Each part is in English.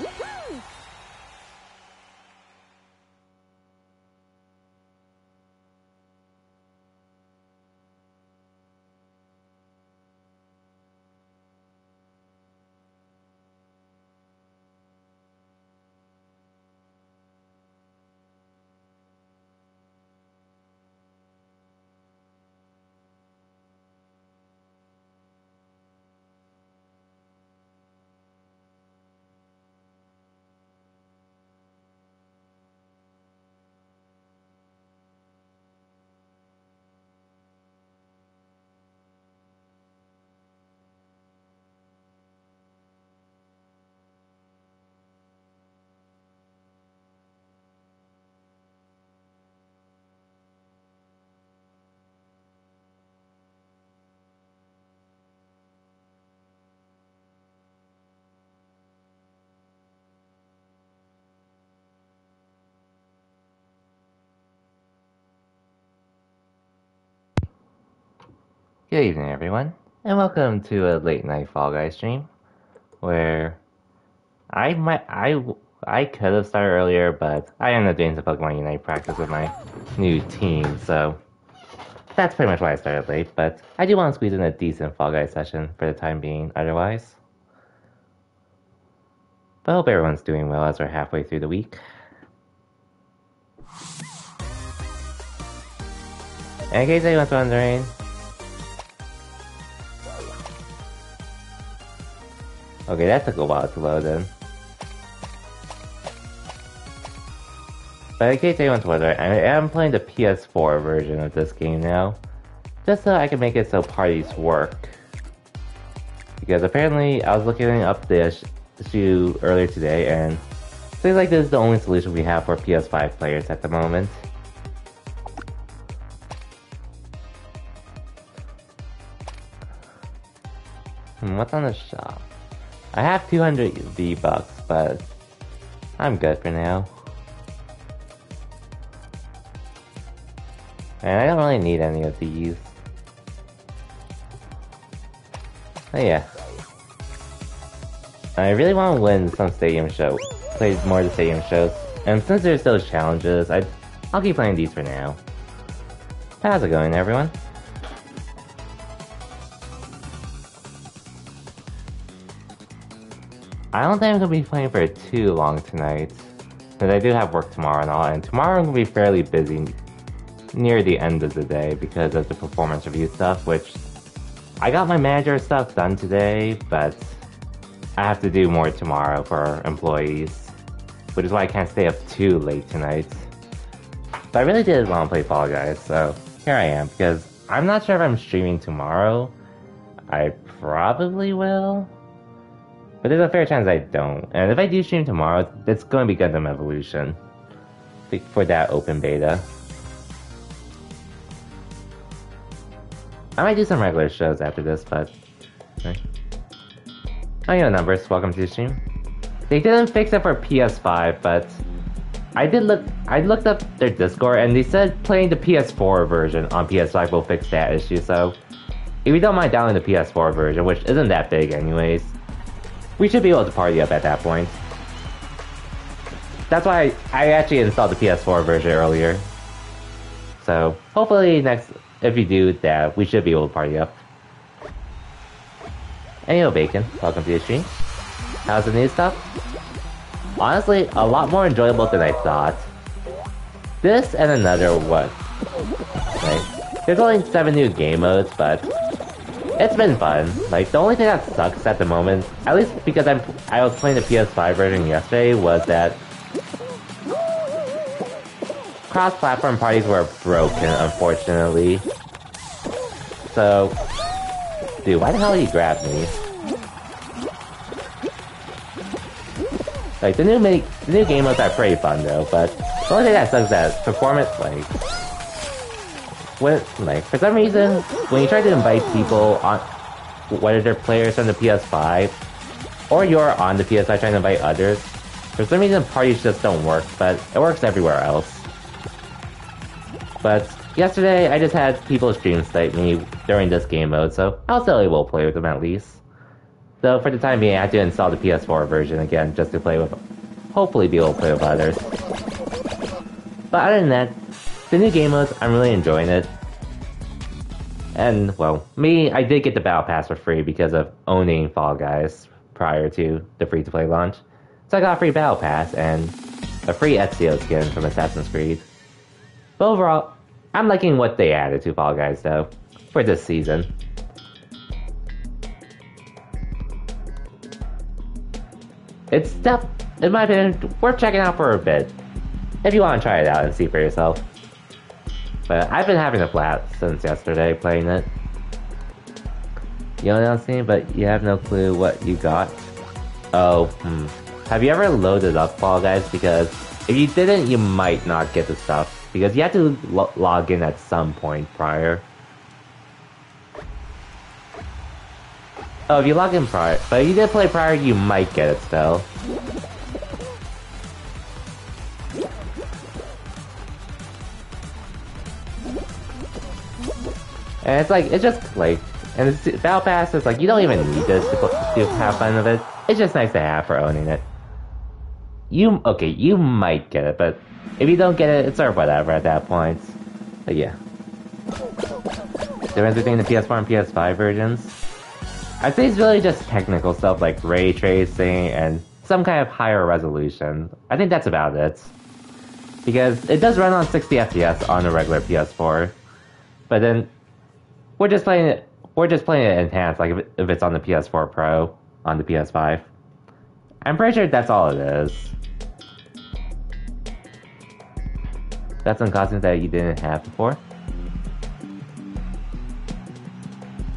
Woohoo! Good evening, everyone, and welcome to a late night Fall Guys stream, where I might I I could have started earlier, but I ended up doing some Pokemon Unite practice with my new team, so that's pretty much why I started late. But I do want to squeeze in a decent Fall Guys session for the time being. Otherwise, but I hope everyone's doing well as we're halfway through the week. And in case anyone's wondering, Okay, that took a while to load in. But in case anyone's wondering, I am playing the PS4 version of this game now. Just so I can make it so parties work. Because apparently I was looking up this issue earlier today and it seems like this is the only solution we have for PS5 players at the moment. Hmm, what's on the shop? I have 200 V-Bucks, but I'm good for now. And I don't really need any of these. Oh yeah. I really want to win some stadium show, play more of the stadium shows. And since there's those challenges, I, I'll keep playing these for now. How's it going, everyone? I don't think I'm gonna be playing for too long tonight. Because I do have work tomorrow and all, and tomorrow I'm gonna be fairly busy near the end of the day because of the performance review stuff, which I got my manager stuff done today, but I have to do more tomorrow for employees, which is why I can't stay up too late tonight. But I really did want to play Fall Guys, so here I am, because I'm not sure if I'm streaming tomorrow. I probably will. But there's a fair chance I don't. And if I do stream tomorrow, it's going to be Gundam Evolution for that open beta. I might do some regular shows after this, but... Oh, yeah, numbers. Welcome to the stream. They didn't fix it for PS5, but I did look. I looked up their Discord, and they said playing the PS4 version on PS5 will fix that issue. So, if you don't mind downloading the PS4 version, which isn't that big anyways, we should be able to party up at that point. That's why I, I actually installed the PS4 version earlier. So hopefully next, if you do that, we should be able to party up. Anyway, Bacon, welcome to the stream. How's the new stuff? Honestly, a lot more enjoyable than I thought. This and another one. Right. There's only 7 new game modes, but it's been fun. Like, the only thing that sucks at the moment, at least because I'm, I was playing the PS5 version yesterday, was that cross-platform parties were broken, unfortunately. So, dude, why the hell did he grab me? Like, the new make, the new game modes are pretty fun though, but the only thing that sucks is that performance, like, like, for some reason, when you try to invite people on, whether they're players on the PS5, or you're on the PS5 trying to invite others, for some reason parties just don't work, but it works everywhere else. But yesterday, I just had people stream snipe me during this game mode, so I'll still able to play with them at least. Though for the time being, I have to install the PS4 version again just to play with, hopefully be able to play with others. But other than that, the new game modes, I'm really enjoying it. And, well, me, I did get the Battle Pass for free because of owning Fall Guys prior to the free to play launch. So I got a free Battle Pass and a free Ezio skin from Assassin's Creed. But overall, I'm liking what they added to Fall Guys though, for this season. It's stuff, in my opinion, worth checking out for a bit. If you want to try it out and see for yourself. But I've been having a blast since yesterday playing it. You know what I'm saying? But you have no clue what you got. Oh, hmm. Have you ever loaded up Fall Guys? Because if you didn't, you might not get the stuff. Because you have to lo log in at some point prior. Oh, if you log in prior, but if you did play prior, you might get it still. And it's like, it's just like, and it's, Battle Pass is like, you don't even need this to, to have fun with it. It's just nice to have for owning it. You, okay, you might get it, but if you don't get it, it's sort of whatever at that point. But yeah. Difference between the PS4 and PS5 versions? I'd say it's really just technical stuff like ray tracing and some kind of higher resolution. I think that's about it. Because it does run on 60 FPS on a regular PS4. But then we're just playing it we're just playing it enhanced like if, if it's on the PS4 Pro on the PS5. I'm pretty sure that's all it is. That's some costumes that you didn't have before.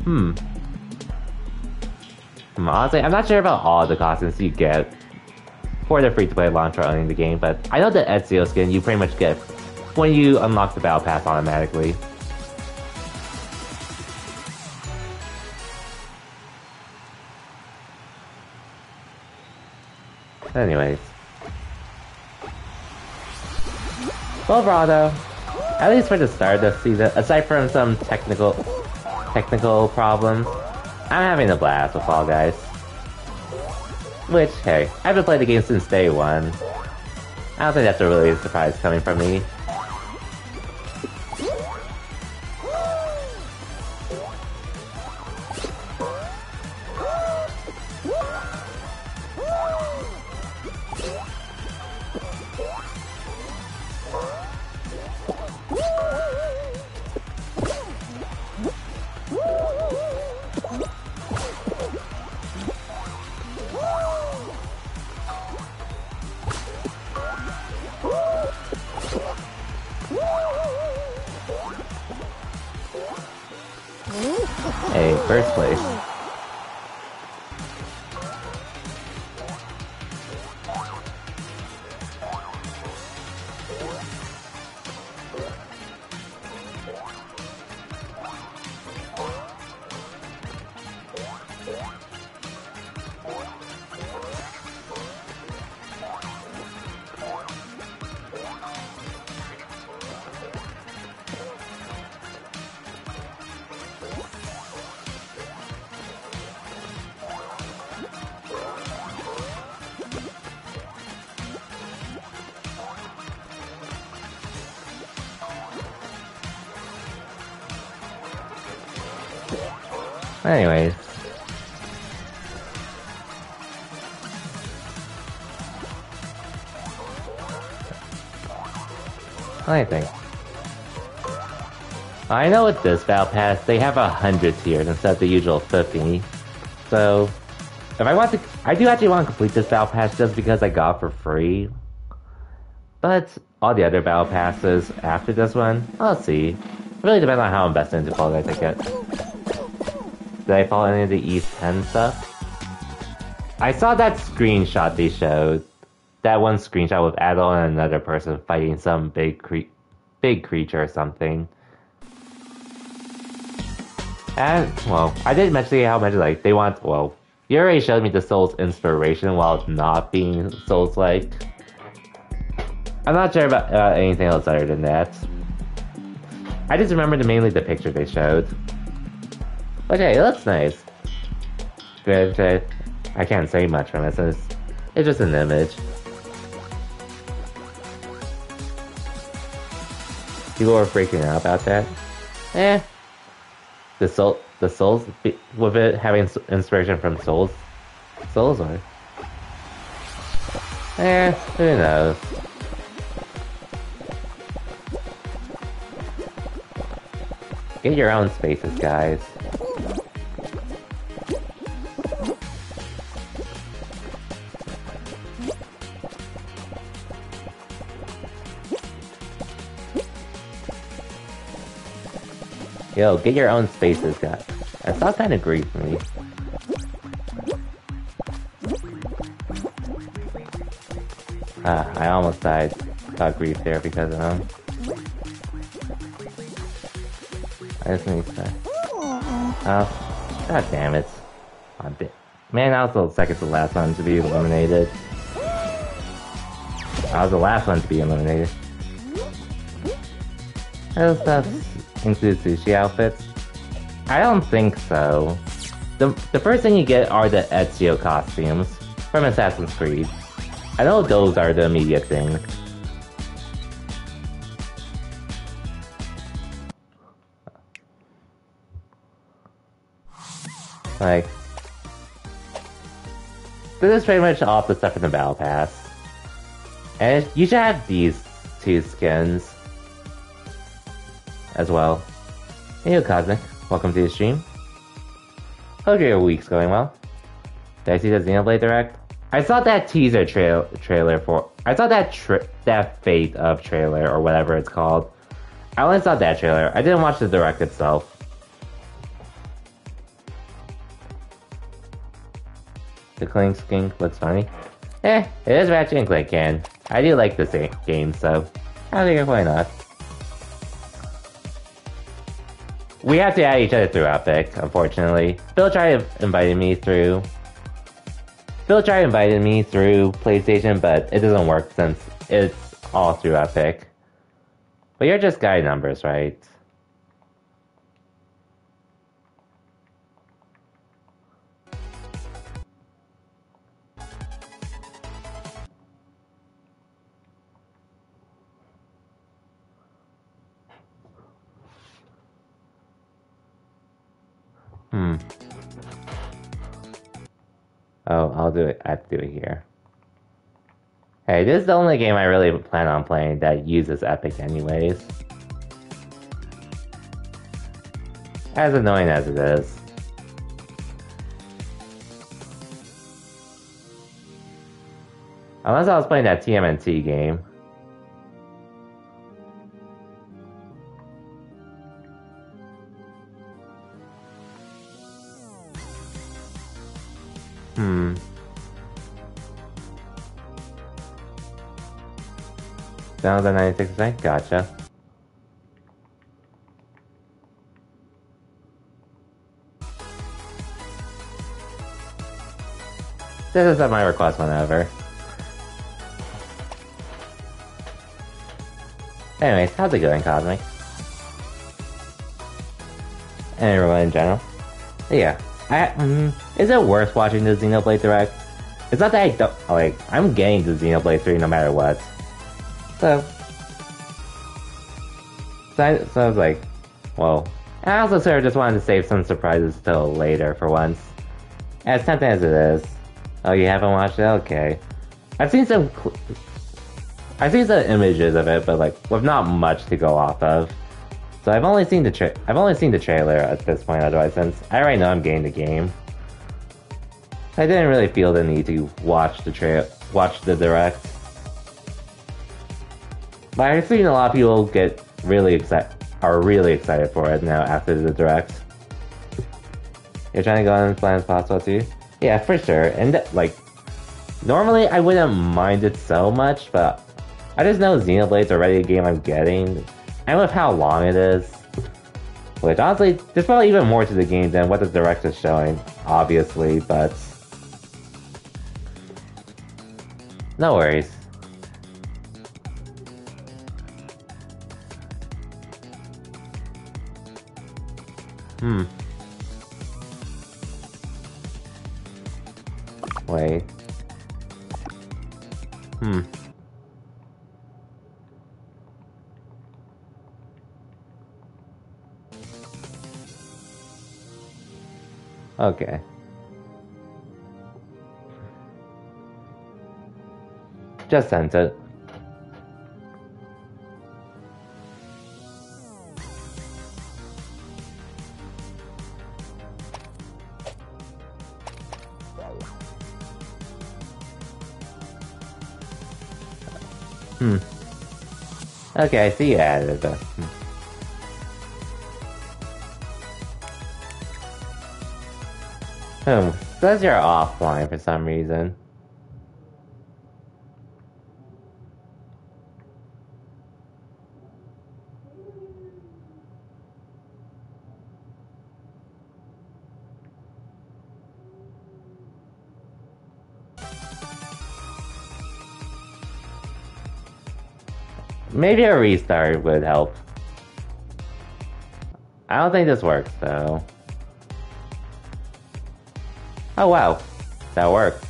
Hmm. Hmm, honestly, I'm not sure about all the costumes you get for the free-to-play launch or owning the game, but I know the Ezio skin you pretty much get when you unlock the Battle Pass automatically. Anyways. Though, at least for the start of the season, aside from some technical technical problems, I'm having a blast with Fall Guys. Which, hey, I've been playing the game since day one. I don't think that's a really surprise coming from me. First place. Anyways. I think. I know with this Battle Pass, they have a hundred tiers instead of the usual 50. So, if I want to, I do actually want to complete this Battle Pass just because I got for free. But all the other Battle Passes after this one, I'll see. It really depends on how invested into Fall Guys I get. Did I follow any of the Ys 10 stuff? I saw that screenshot they showed. That one screenshot with Adol and another person fighting some big cre- big creature or something. And, well, I didn't mention how much, like, they want, well, you already showed me the Souls inspiration while not being Souls-like. I'm not sure about uh, anything else other than that. I just remember mainly the picture they showed. Okay, that's nice. I, I can't say much from it, it's, just an image. People are freaking out about that. Eh. The soul, the souls, with it having inspiration from souls, souls or. Eh, who knows? Get your own spaces, guys. Yo, get your own spaces, guys. That's not kind of grief for me. Ah, I almost died. Got grief there because of him. I just need to... Oh, god damn it. Oh, Man, I was the second to last one to be eliminated. I was the last one to be eliminated. Those stuff include sushi outfits? I don't think so. The, the first thing you get are the Ezio costumes from Assassin's Creed. I know those are the immediate things. Like, this is pretty much all the stuff in the Battle Pass. And you should have these two skins as well. Hey, Cosmic. Welcome to the stream. Hope your week's going well. Did I see the Xenoblade Direct? I saw that teaser trail trailer for. I saw that that Fate of trailer or whatever it's called. I only saw that trailer. I didn't watch the direct itself. The Clank skink looks funny. Eh, it is Ratchet and Clank can. I do like this game, so I think why not. We have to add each other through Epic, unfortunately. Phil tried inviting me through. Phil tried inviting me through PlayStation, but it doesn't work since it's all through Epic. But you're just guy numbers, right? Hmm. Oh, I'll do it. I have to do it here. Hey, this is the only game I really plan on playing that uses Epic anyways. As annoying as it is. Unless I was playing that TMNT game. Hmm. Down to 96%? Gotcha. This is at my request whenever. Anyways, how's it going, Cosmic? And everyone in general? Yeah, I, mm, is it worth watching the Xenoblade Direct? It's not that I don't, like, I'm getting the Xenoblade 3 no matter what. So, so I, so I was like, well, I also sort of just wanted to save some surprises till later for once. As tempting as it is. Oh, you haven't watched it? Okay. I've seen some, I've seen some images of it, but like, with not much to go off of. So I've only seen the tra- I've only seen the trailer at this point. Otherwise, since I already know I'm getting the game, I didn't really feel the need to watch the trail, watch the direct. But I've seen a lot of people get really excited, are really excited for it now after the direct. You're trying to go on as planned as possible too. Yeah, for sure. And like, normally I wouldn't mind it so much, but I just know Xenoblade's already a game I'm getting and with how long it is. Which honestly, there's probably even more to the game than what the direct is showing, obviously, but no worries. Hmm. Wait. Hmm. Okay. Just it. Hmm. Okay, I see you added it. Hmm. Hmm. Says you're offline for some reason. Maybe a restart would help. I don't think this works though. Oh wow, that worked.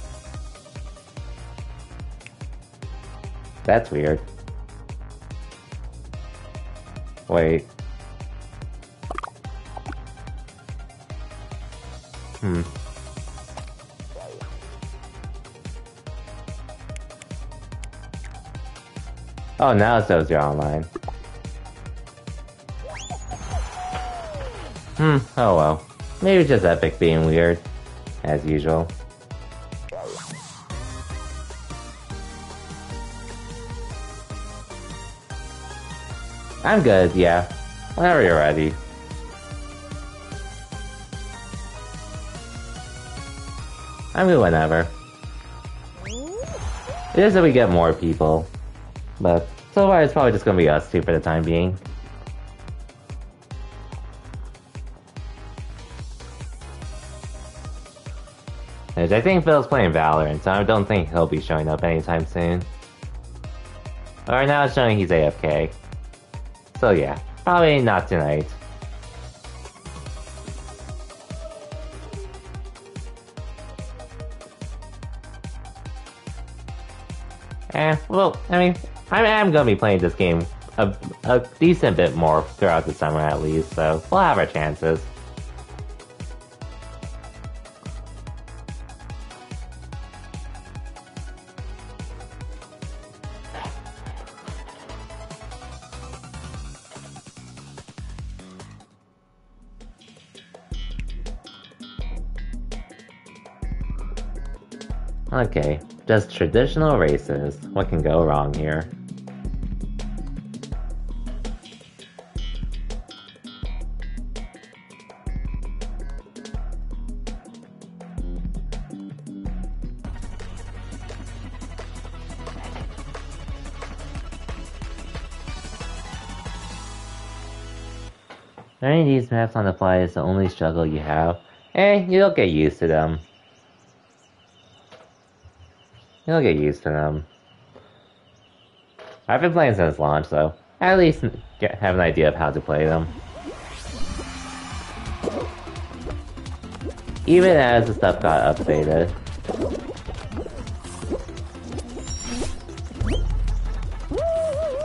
That's weird. Wait. Hmm. Oh, now it shows you're online. Hmm, oh well. Maybe just Epic being weird, as usual. I'm good, yeah. Whenever you're ready. I'm good whenever. It is that we get more people. But so far, it's probably just gonna be us two for the time being. I think Phil's playing Valorant, so I don't think he'll be showing up anytime soon. Right now it's showing he's AFK. So yeah, probably not tonight. Eh, well, I mean, I am gonna be playing this game a, a decent bit more throughout the summer at least, so we'll have our chances. Okay, just traditional races. What can go wrong here? Learning these maps on the fly is the only struggle you have. Eh, you'll get used to them. You'll get used to them. I've been playing since launch, though. At least get, have an idea of how to play them. Even as the stuff got updated.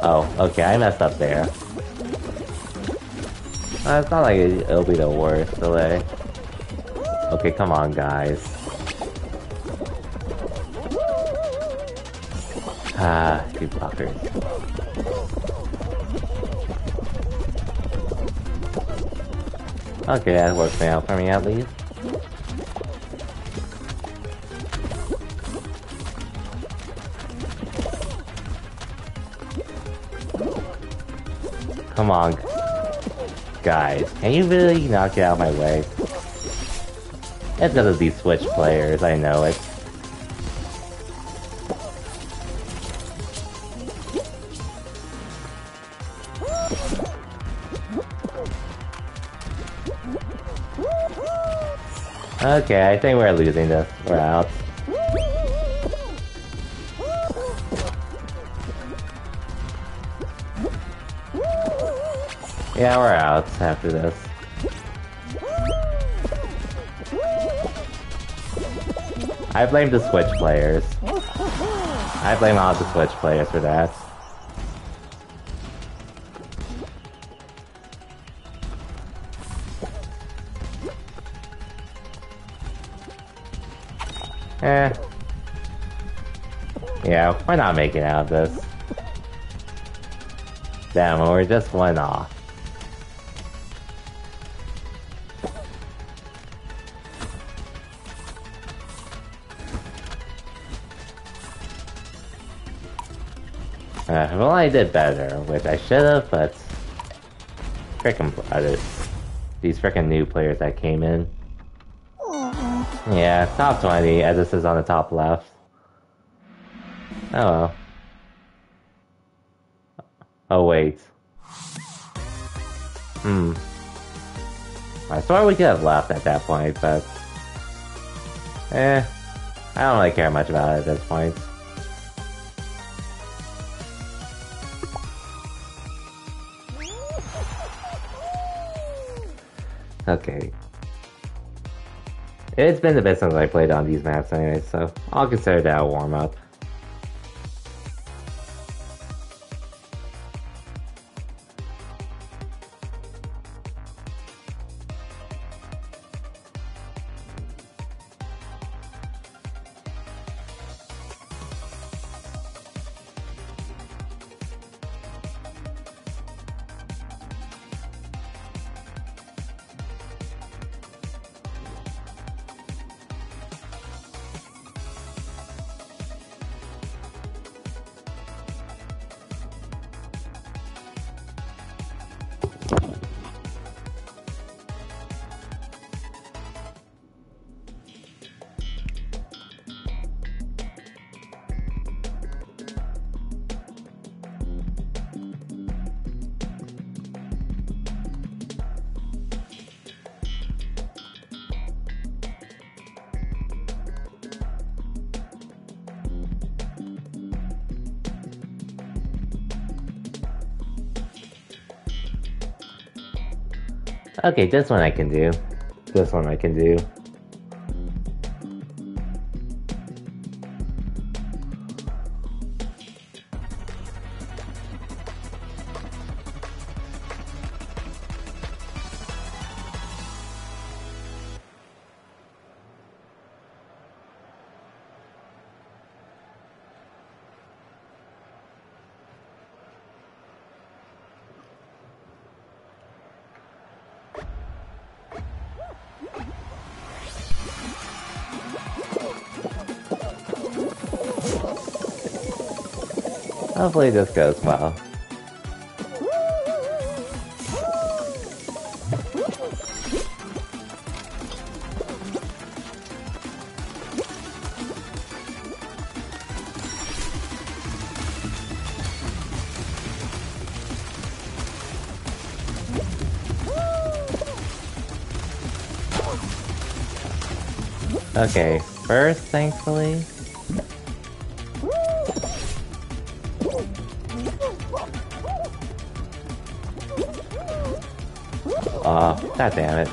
Oh, okay, I messed up there. Uh, it's not like it'll be the worst delay. Okay, come on, guys. Ah, two blockers. Okay, that works out for me at least. Come on, guys. Can you really knock it out of my way? It's because of these Switch players, I know it. Okay, I think we're losing this. We're out. Yeah, we're out after this. I blame the Switch players. I blame all the Switch players for that. We're not making out of this. Damn, we're just one off. Uh, well, I did better, which I should have, but freaking others, these freaking new players that came in. Yeah, top 20, as this is on the top left. Oh. Oh wait. Hmm. I thought we could have left at that point, but... Eh. I don't really care much about it at this point. Okay. It's been a bit since I played on these maps anyway, so I'll consider that a warm-up. Okay, this one I can do. This one I can do. Hopefully this goes well. Okay, first, thankfully. Ah, god damn it.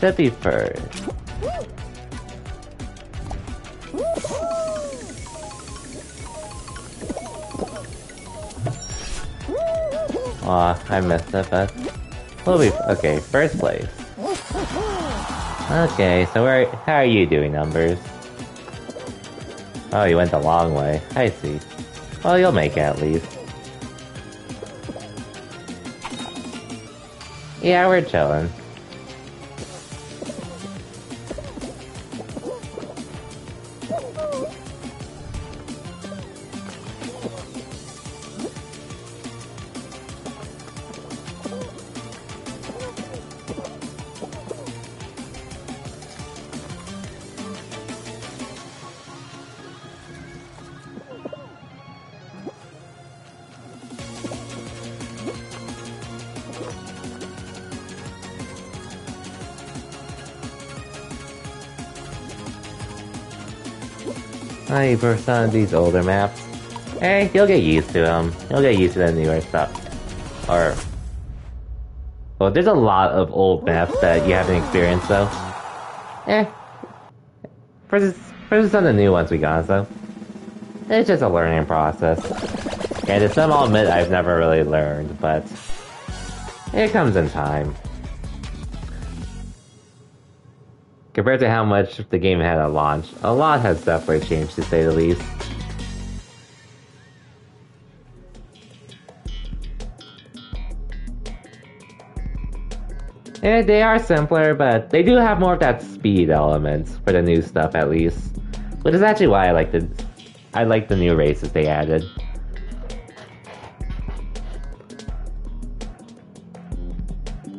Should be first. Aw, I missed it, but we'll be okay. First place. Okay, so where? How are you doing, numbers? Oh, you went the long way. I see. Well, you'll make it at least. Yeah, we're chilling. For some of these older maps. Hey, you'll get used to them. You'll get used to the newer stuff. Or... Well, there's a lot of old maps that you haven't experienced, though. Eh. For, for some of the new ones we got, though. It's just a learning process. And to some I'll admit I've never really learned, but it comes in time. Compared to how much the game had at launch, a lot has definitely changed to say the least. And they are simpler, but they do have more of that speed element for the new stuff at least. Which is actually why I like the I like the new races they added.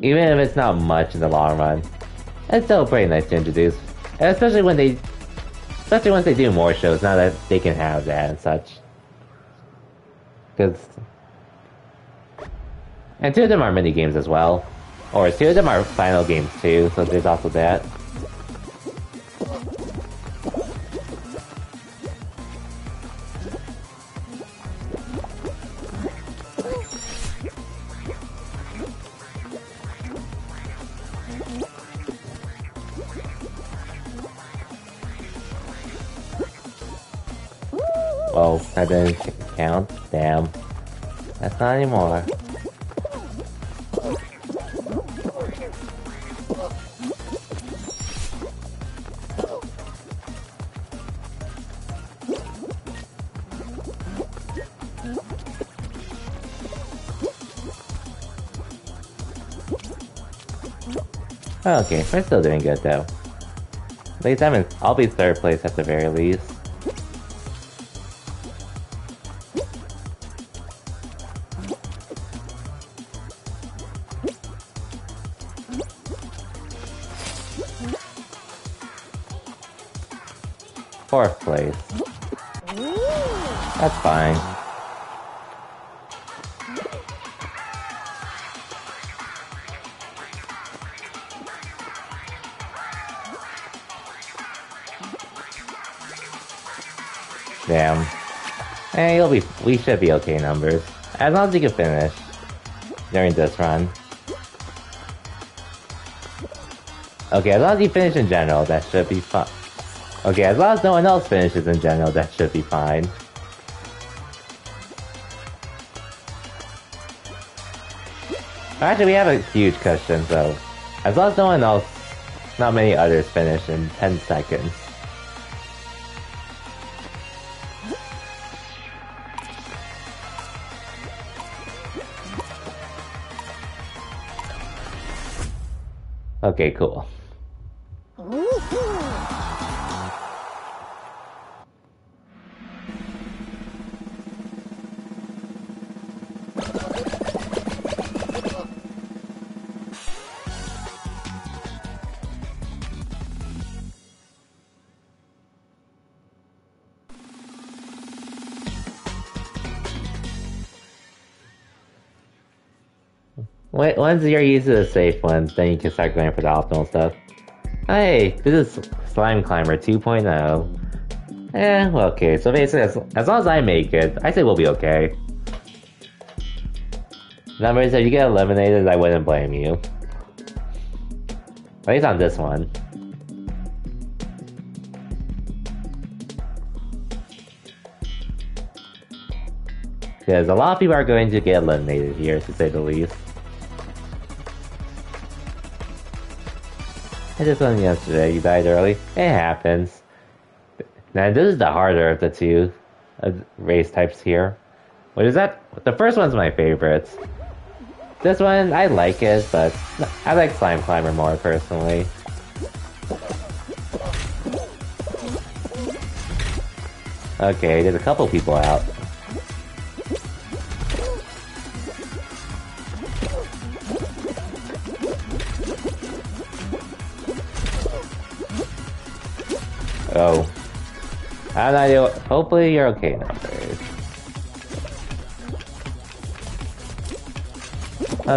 Even if it's not much in the long run, it's still pretty nice to introduce. Especially when they especially once they do more shows now that they can have that and such. Cause and two of them are mini games as well. Or two of them are final games too, so there's also that. Didn't count? Damn. That's not anymore. Okay, we're still doing good though. At least I'm in, I'll be third place at the very least. We should be okay numbers. As long as you can finish during this run. Okay, as long as you finish in general, that should be fine. Okay, as long as no one else finishes in general, that should be fine. Actually, we have a huge cushion, so as long as no one else, not many others finish in 10 seconds. Okay, cool. Once you're used to the safe ones, then you can start going for the optimal stuff. Hey, this is Slime Climber 2.0. Eh, okay, so basically, as, as long as I make it, I say we'll be okay. Numbers, if you get eliminated, I wouldn't blame you. At least on this one. Because a lot of people are going to get eliminated here, to say the least. I just won yesterday. You died early. It happens. Now this is the harder of the two uh, race types here. What is that? The first one's my favorite. This one, I like it, but I like Slime Climber more personally. Okay, there's a couple people out. How did I Hopefully you're okay now,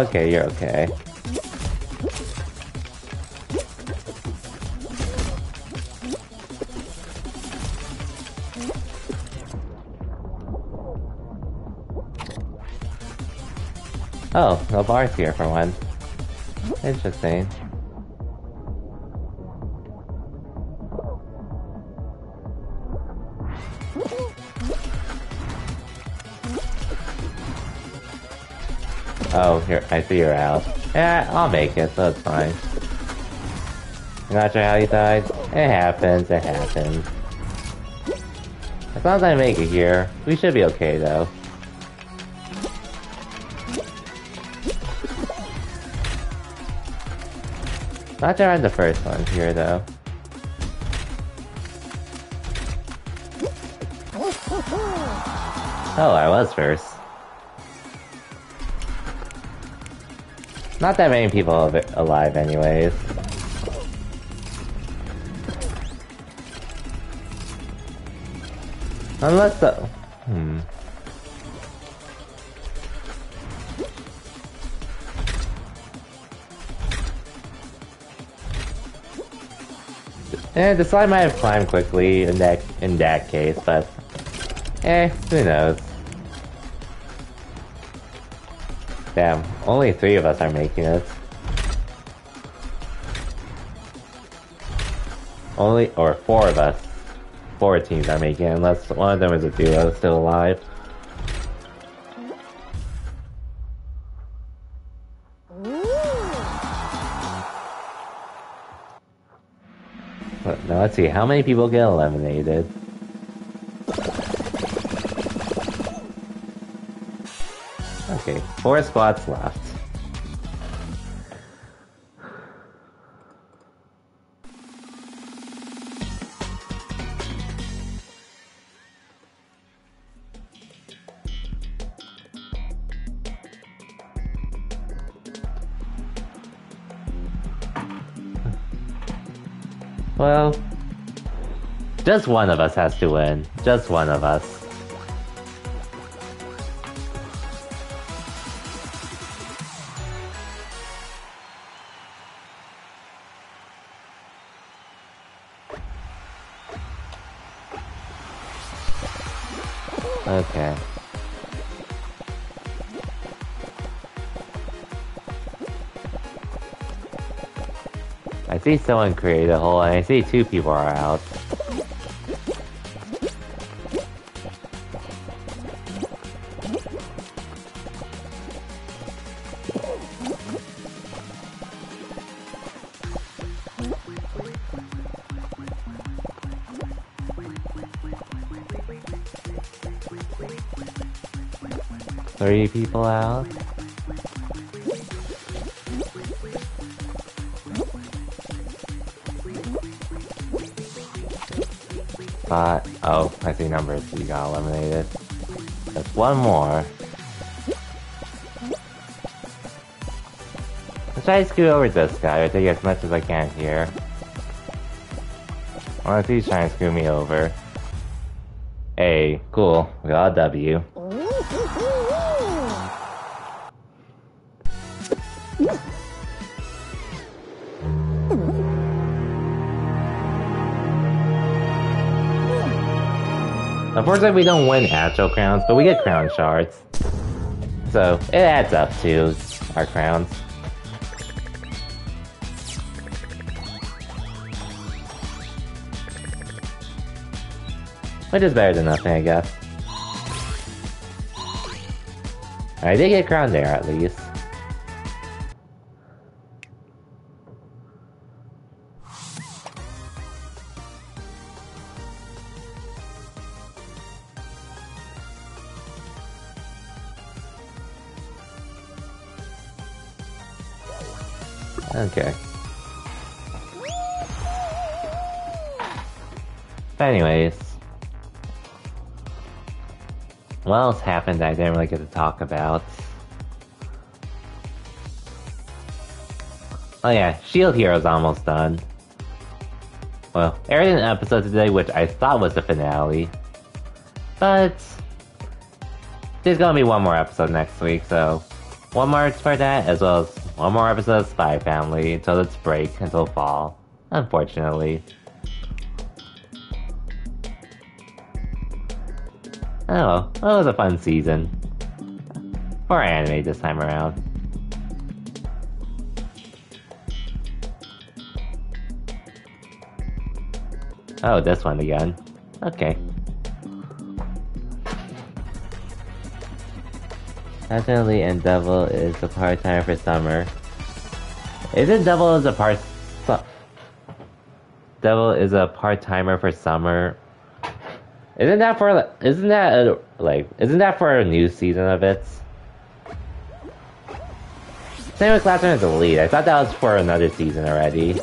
Okay, you're okay. Oh, the bar's here for one. Interesting. Oh, here, I see you're out. Yeah, I'll make it, it's fine. not sure how you died? It happens, it happens. As long as I make it here, we should be okay though. Not sure I'm the first one here though. Oh, I was first. Not that many people alive anyways. Unless the... Hmm. Eh, the slide might have climbed quickly in that in that case, but eh, who knows? Damn, only three of us are making it. Only, or four of us. Four teams are making it, unless one of them is a duo still alive. Now let's see, how many people get eliminated? Okay, four spots left. Well, just one of us has to win. Just one of us. See someone create a hole, and I see two people are out. three people out. Oh, I see numbers. You got eliminated. Just one more. Let's try to scoot over this guy or take as much as I can here. Unless he's trying to scoot me over. Hey, cool. We got a W. Unfortunately, we don't win actual crowns, but we get crown shards. So, it adds up to our crowns. Which is better than nothing, I guess. I did get crown there, at least. Happened I didn't really get to talk about? Oh yeah, Shield Hero's almost done. Well, aired an episode today which I thought was the finale. But... There's gonna be one more episode next week, so... One more for that, as well as one more episode of Spy Family until its break until fall. Unfortunately. Oh, that was a fun season. For anime this time around. Oh, this one again. Okay. Definitely, and Devil is a part time for summer. Isn't Devil is a part? Devil is a part timer for summer isn't that for? Isn't that a, like? Isn't that for a new season of it? Same with Classroom Elite. I thought that was for another season already.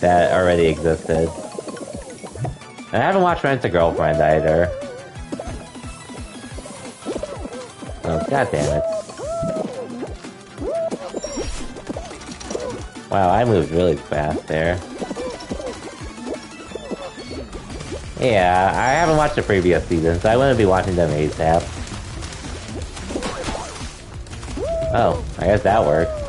That already existed. I haven't watched Rent a Girlfriend either. Oh, god damn it. Wow, I moved really fast there. Yeah, I haven't watched the previous season, so I wouldn't be watching them ASAP. Oh, I guess that works.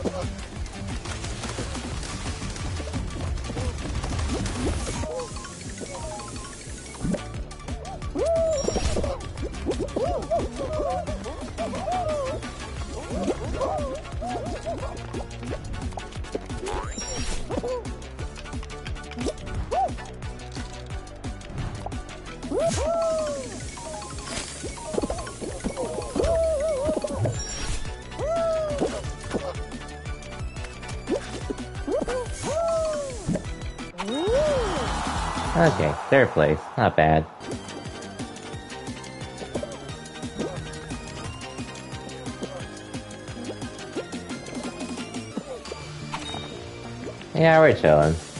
Chilling.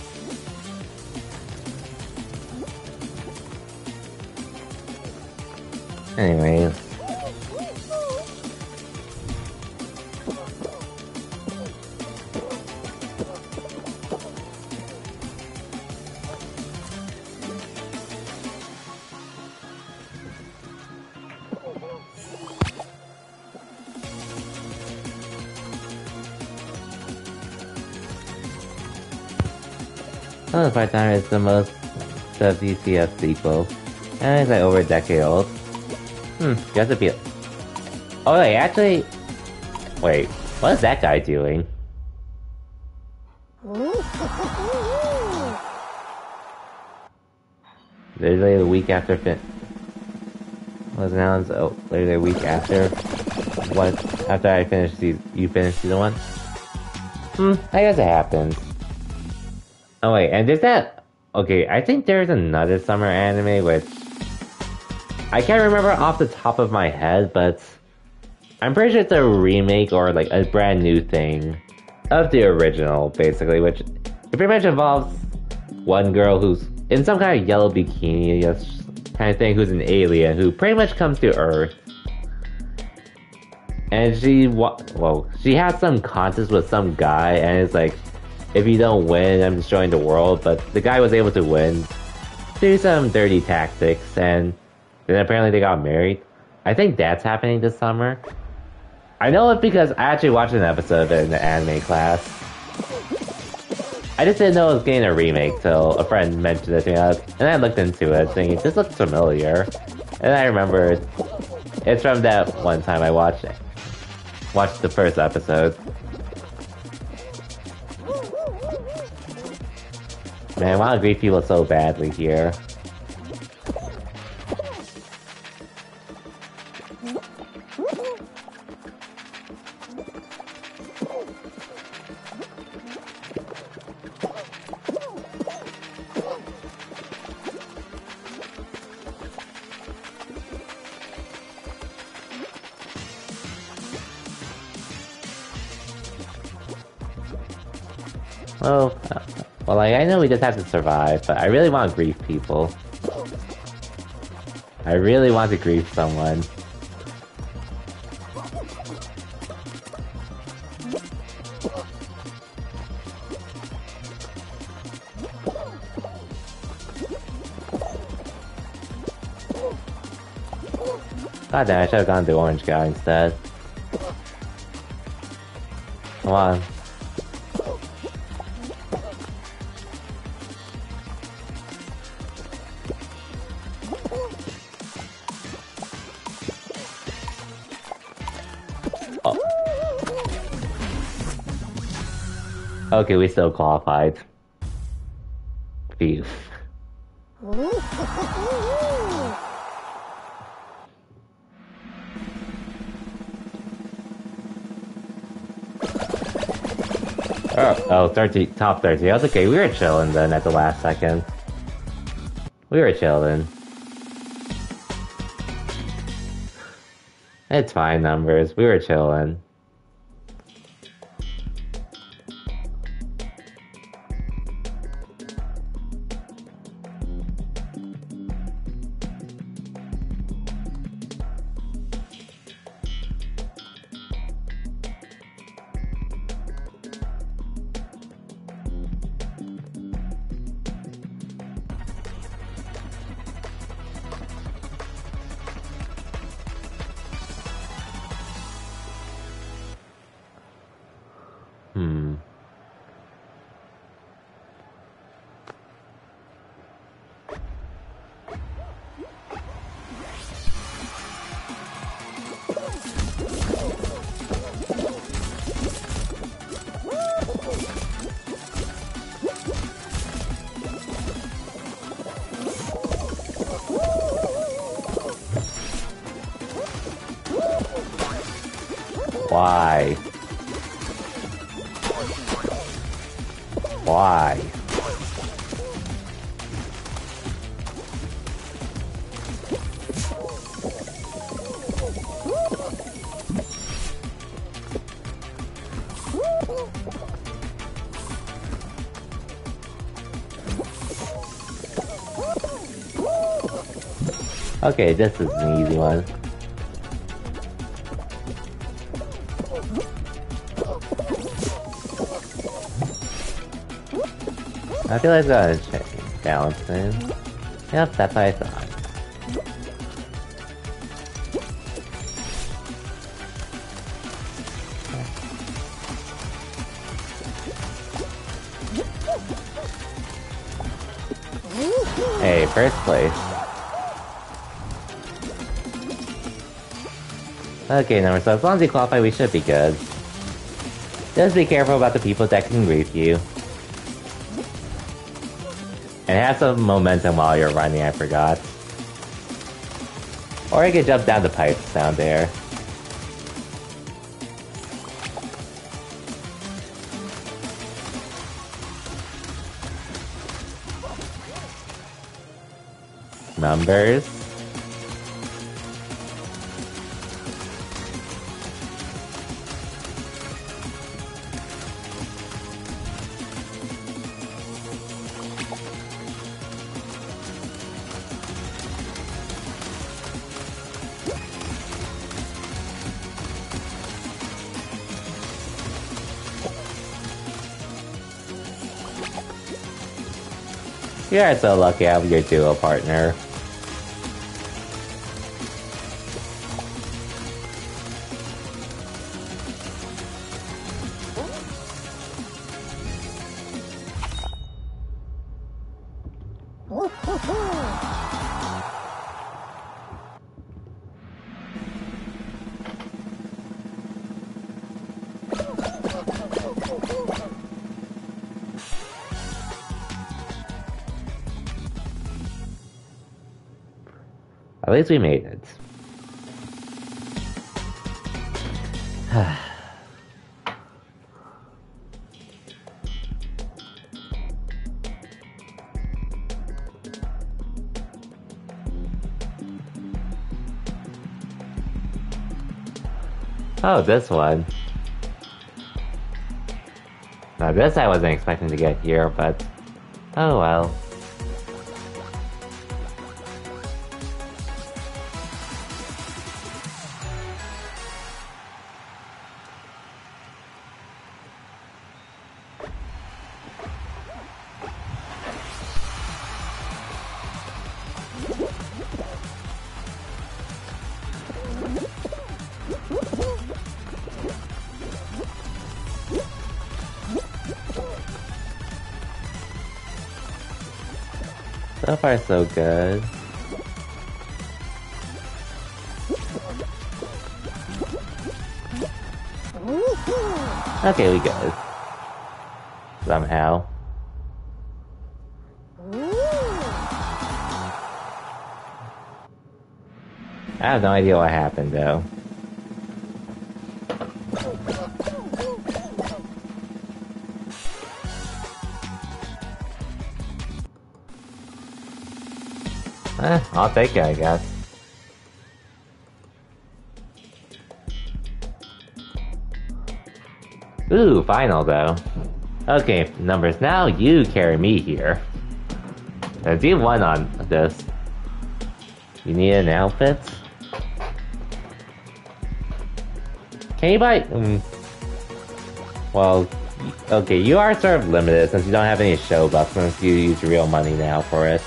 Of Part-Timer is the most the DCS sequel, and it's like over a decade old. Hmm, have to be. Oh wait, actually, wait, what is that guy doing? Literally a week after fin was announced. Oh, literally a week after what? After I finished season, you finished season one. Hmm, I guess it happens. Oh wait, and is that okay? I think there's another summer anime which I can't remember off the top of my head, but I'm pretty sure it's a remake or like a brand new thing of the original, basically, which it pretty much involves one girl who's in some kind of yellow bikini kind of thing, who's an alien who pretty much comes to Earth. And she, well, she has some contest with some guy, and it's like, if you don't win, I'm destroying the world. But the guy was able to win through some dirty tactics, and then apparently they got married. I think that's happening this summer. I know it because I actually watched an episode in the anime class. I just didn't know it was getting a remake till a friend mentioned it to me, and I looked into it, thinking this looks familiar. And I remember it's from that one time I watched it. watched the first episode. Man, I want to greet people so badly here. We just have to survive, but I really want to grief people. I really want to grief someone. God damn, I should have gone to orange guy instead. Come on. Okay, we still qualified. Phew. Oh, oh 30, top 30. I was okay, we were chilling then at the last second. We were chilling. It's fine numbers, we were chilling. Okay, this is an easy one. I feel like that is balancing. Yep, that's what I thought. Hey, first place. Okay, number so as long as you qualify, we should be good. Just be careful about the people that can grief you. And have some momentum while you're running, I forgot. Or you could jump down the pipes down there. Numbers. You are so lucky to have your duo partner. We made it. oh, this one. Now this I wasn't expecting to get here, but oh well. So good. Okay, we go. Somehow. I have no idea what happened though. I'll take it, I guess. Ooh, final though. Okay, numbers, now you carry me here. Since you won on this. You need an outfit? Can you buy... Mm, well, okay, you are sort of limited since you don't have any show bucks since you use real money now for it.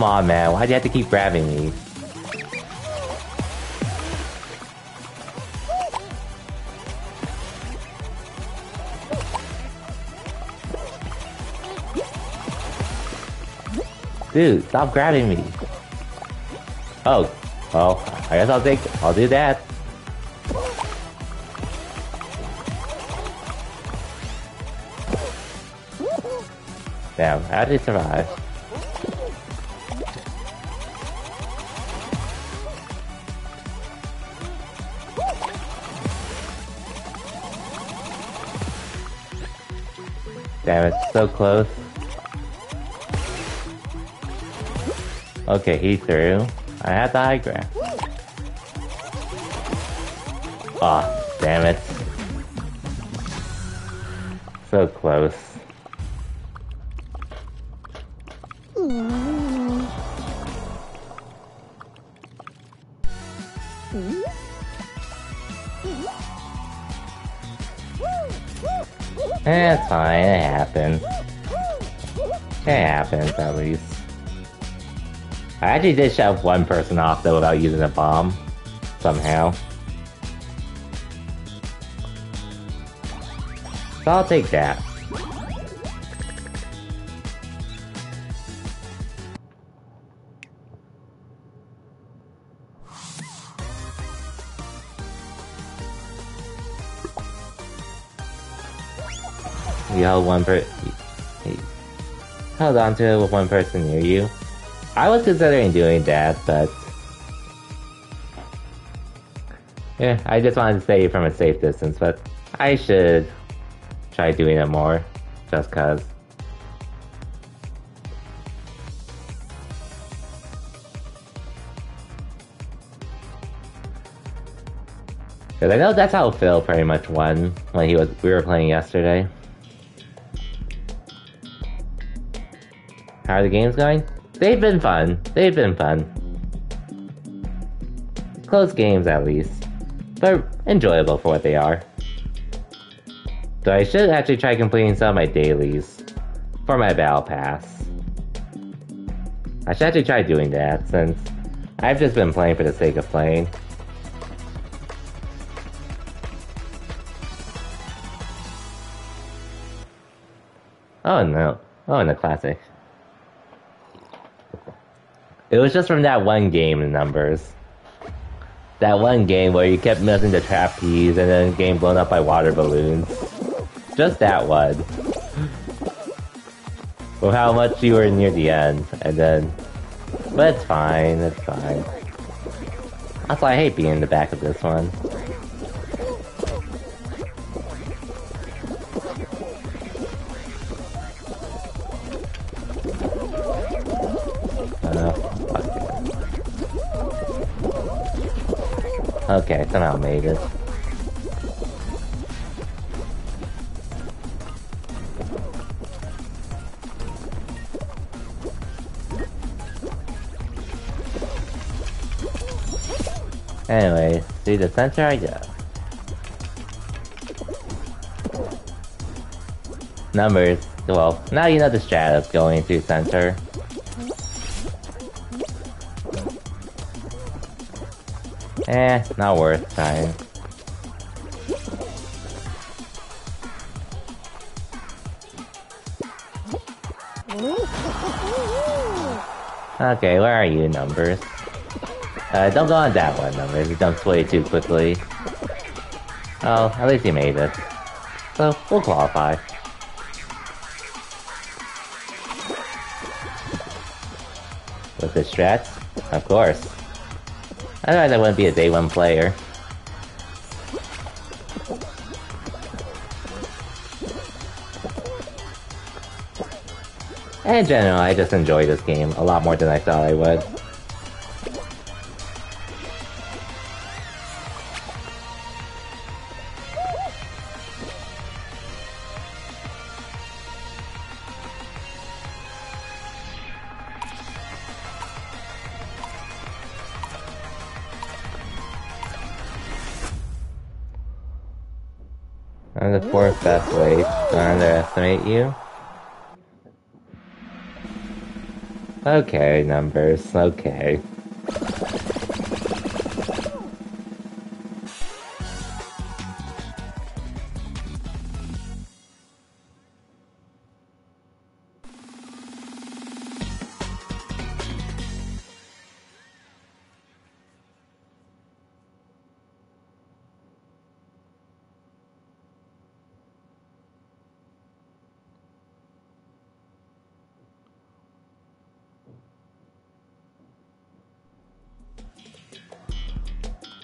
Come on, man. Why'd you have to keep grabbing me? Dude, stop grabbing me. Oh, well, I guess I'll take, I'll do that. Damn, how did he survive? Damn, it's so close. Okay, he threw. I had the high ground. Aw, oh, damn it. So close. Eh, it's fine, it It happens, at least. I actually did shove one person off though without using a bomb. Somehow. So I'll take that. You held one per- held on to it with one person near you. I was considering doing that, but... Yeah, I just wanted to stay from a safe distance, but I should try doing it more, just cause. Cause I know that's how Phil pretty much won when he was we were playing yesterday. How are the games going? They've been fun. They've been fun. Close games, at least. But enjoyable for what they are. So I should actually try completing some of my dailies for my Battle Pass. I should actually try doing that, since I've just been playing for the sake of playing. Oh no. Oh, in the classic. It was just from that one game in numbers. That one game where you kept missing the trapeze and then game blown up by water balloons. Just that one. With how much you were near the end, and then... But it's fine, it's fine. Why I hate being in the back of this one. Okay, somehow made it. Anyway, see the center I go. Numbers, well, now you know the strat of going through center. Eh, not worth trying. Okay, where are you, numbers? Uh, don't go on that one, numbers. It dumps way too quickly. Oh, at least you made it. So, we'll qualify. With the strats? Of course. Otherwise I wouldn't be a day one player. In general, I just enjoy this game a lot more than I thought I would. I'm the fourth best way to underestimate you. Okay, numbers, okay.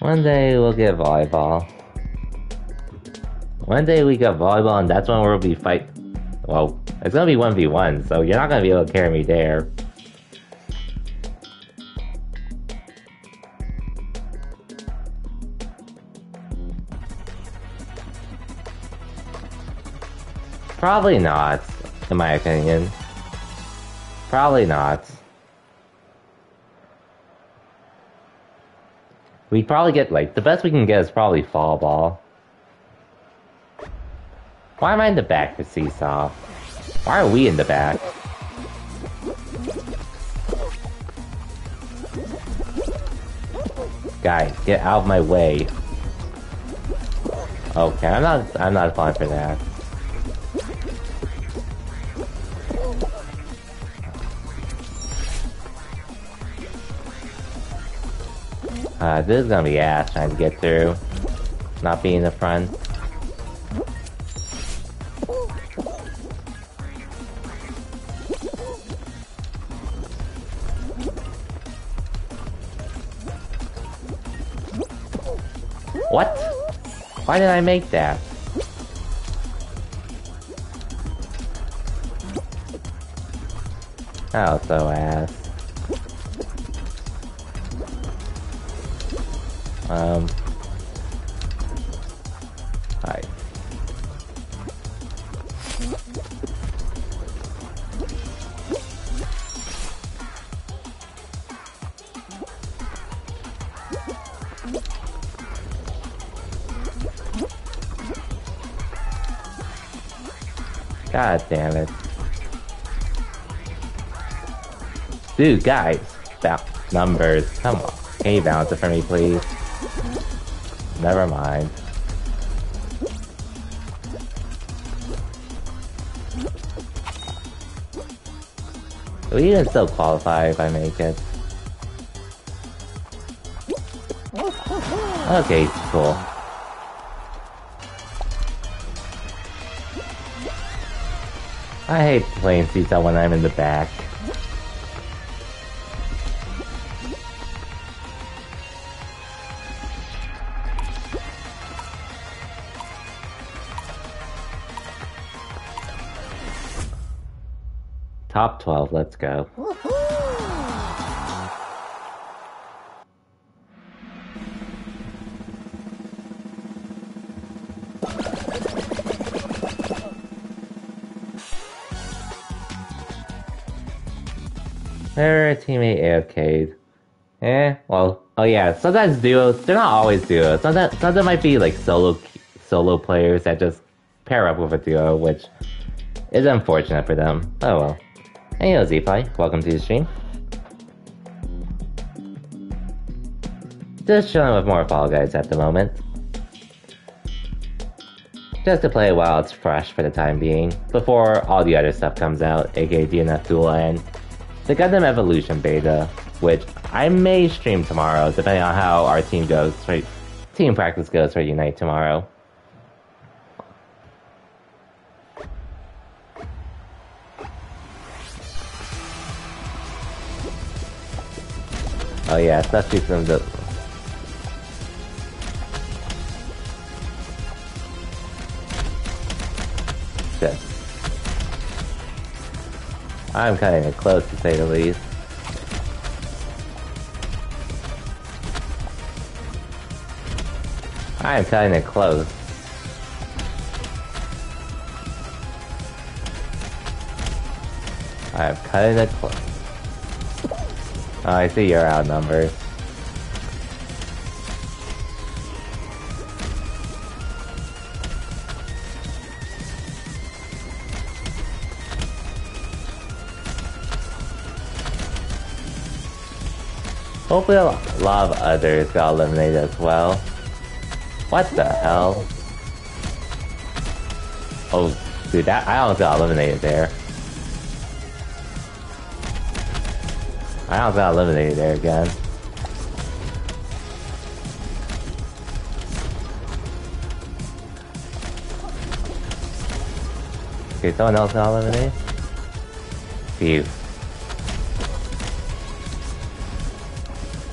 One day we'll get volleyball. One day we get volleyball and that's when we'll be fight. Well, it's gonna be 1v1, so you're not gonna be able to carry me there. Probably not, in my opinion. Probably not. We probably get like the best we can get is probably fall ball. Why am I in the back for seesaw? Why are we in the back? Guys, get out of my way. Okay, I'm not I'm not fine for that. Uh, this is gonna be ass trying to get through. Not being in the front. What? Why did I make that? Oh, so ass. Um, hi. God damn it. Dude, guys. About numbers. Come on. Can you balance it for me, please? Never mind. We can still qualify if I make it. Okay, cool. I hate playing Seesaw when I'm in the back. 12, let's go. Her teammate AFK'd. Eh, well, oh yeah, sometimes duos, they're not always duos. Sometimes, sometimes might be like solo solo players that just pair up with a duo, which is unfortunate for them. Oh well. Hey, yo, Zfly, welcome to the stream. Just chilling with more Fall Guys at the moment. Just to play while it's fresh for the time being, before all the other stuff comes out, aka Duel and the Gundam Evolution beta, which I may stream tomorrow, depending on how our team goes, for, team practice goes for Unite tomorrow. Oh yeah, let's do some the Shit. I'm cutting it close to say the least. I am cutting it close. I am cutting it close. Oh, I see you're outnumbered. Hopefully a lot of others got eliminated as well. What the hell? Oh, dude, that I almost got eliminated there. I almost got eliminated there again. Okay, someone else got eliminated? Phew.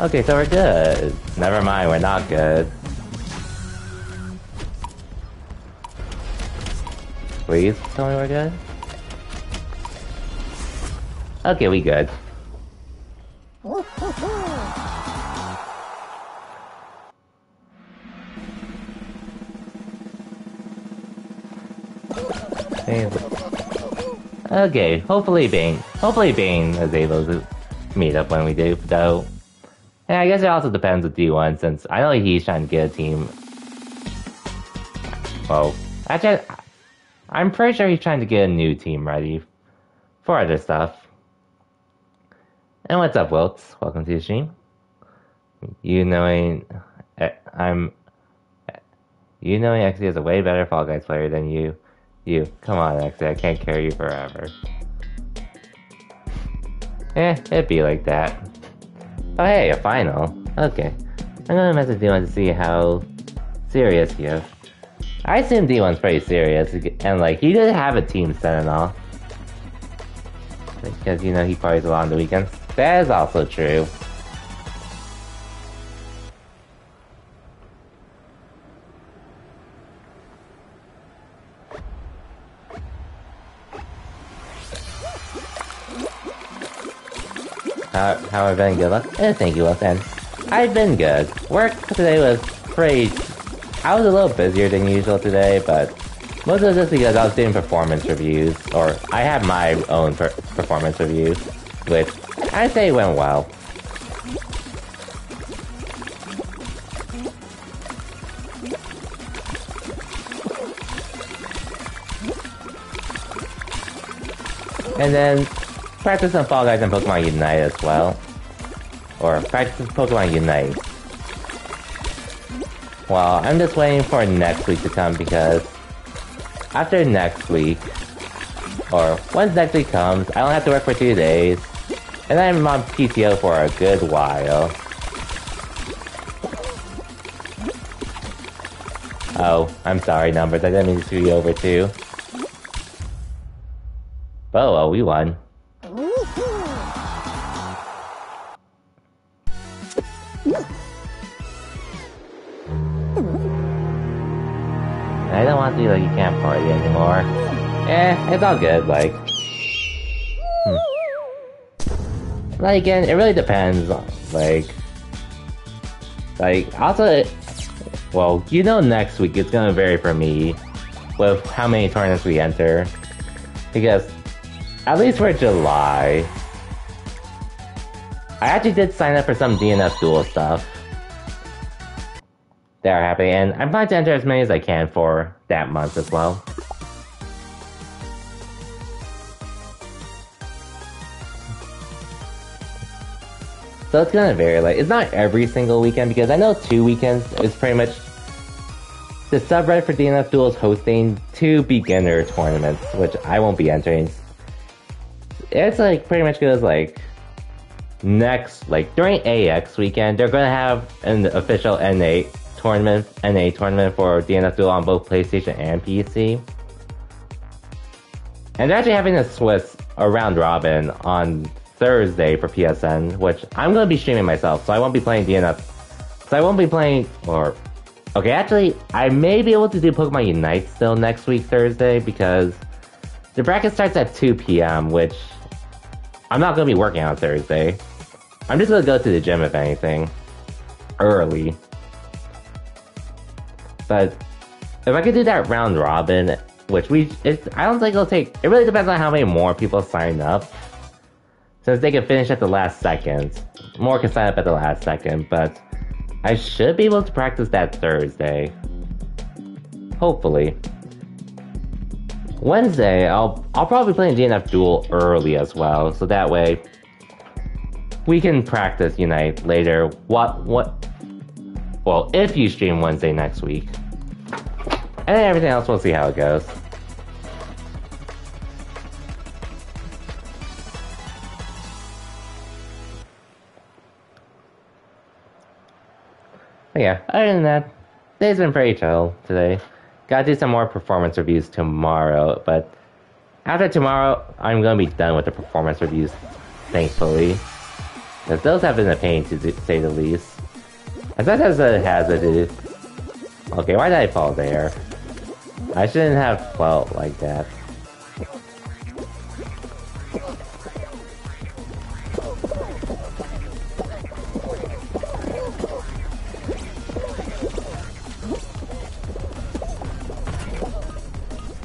Okay, so we're good. Never mind, we're not good. Please tell me we're good? Okay, we good. Okay, hopefully Bane, hopefully Bane is able to meet up when we do, though. And I guess it also depends with D1, since I know he's trying to get a team. Well, actually, I'm pretty sure he's trying to get a new team ready for other stuff. And what's up, Wilts? Welcome to the stream. You knowing eh, I'm you knowing XD is a way better Fall Guys player than you. You, come on, XD, I can't carry you forever. Eh, it'd be like that. Oh hey, a final. Okay. I'm gonna message D1 to see how serious you are. I assume D1's pretty serious, and like, he did have a team set and all. Because, you know, he parties a lot on the weekends. That is also true. How, how have been good luck? Eh, thank you, Wilson. I've been good. Work today was pretty I was a little busier than usual today, but most of it just because I was doing performance reviews, or I had my own per performance reviews, which I say went well. And then practice some Fall Guys and Pokemon Unite as well. Or practice Pokemon Unite. Well, I'm just waiting for next week to come because after next week, or once next week comes, I don't have to work for two days, and I'm on PTO for a good while. Oh, I'm sorry, numbers. I didn't mean to screw you over too. Oh, well, we won. Like you can't party anymore. Eh, it's all good, like. Hmm. Like again, it really depends. Like, like also, well, you know, next week it's gonna vary for me with how many tournaments we enter, because at least for July, I actually did sign up for some DNF Duel stuff. They are happy, and I'm planning to enter as many as I can for that month as well. So it's gonna vary. Like it's not every single weekend because I know two weekends is pretty much the subreddit for DNF Duel is hosting two beginner tournaments, which I won't be entering. It's like pretty much goes like next, like during AX weekend, they're gonna have an official NA tournament, a tournament for DNF Duel on both PlayStation and PC. And they're actually having a Swiss a round robin on Thursday for PSN, which I'm going to be streaming myself, so I won't be playing DNF. So I won't be playing, or, okay, actually, I may be able to do Pokemon Unite still next week, Thursday, because the bracket starts at 2 p.m., which I'm not going to be working on Thursday. I'm just going to go to the gym, if anything, early. But if I could do that round robin, which we, it, I don't think it'll take, it really depends on how many more people sign up since they can finish at the last second. More can sign up at the last second, but I should be able to practice that Thursday. Hopefully. Wednesday, I'll I'll probably play a DNF Duel early as well, so that way we can practice Unite later. What what? Well, if you stream Wednesday next week, and then everything else, we'll see how it goes. But yeah, other than that, today's been pretty chill today. Gotta do some more performance reviews tomorrow, but after tomorrow, I'm gonna be done with the performance reviews, thankfully. Because those have been a pain to say the least. And sometimes it has to do. Okay, why did I fall there? I shouldn't have felt like that.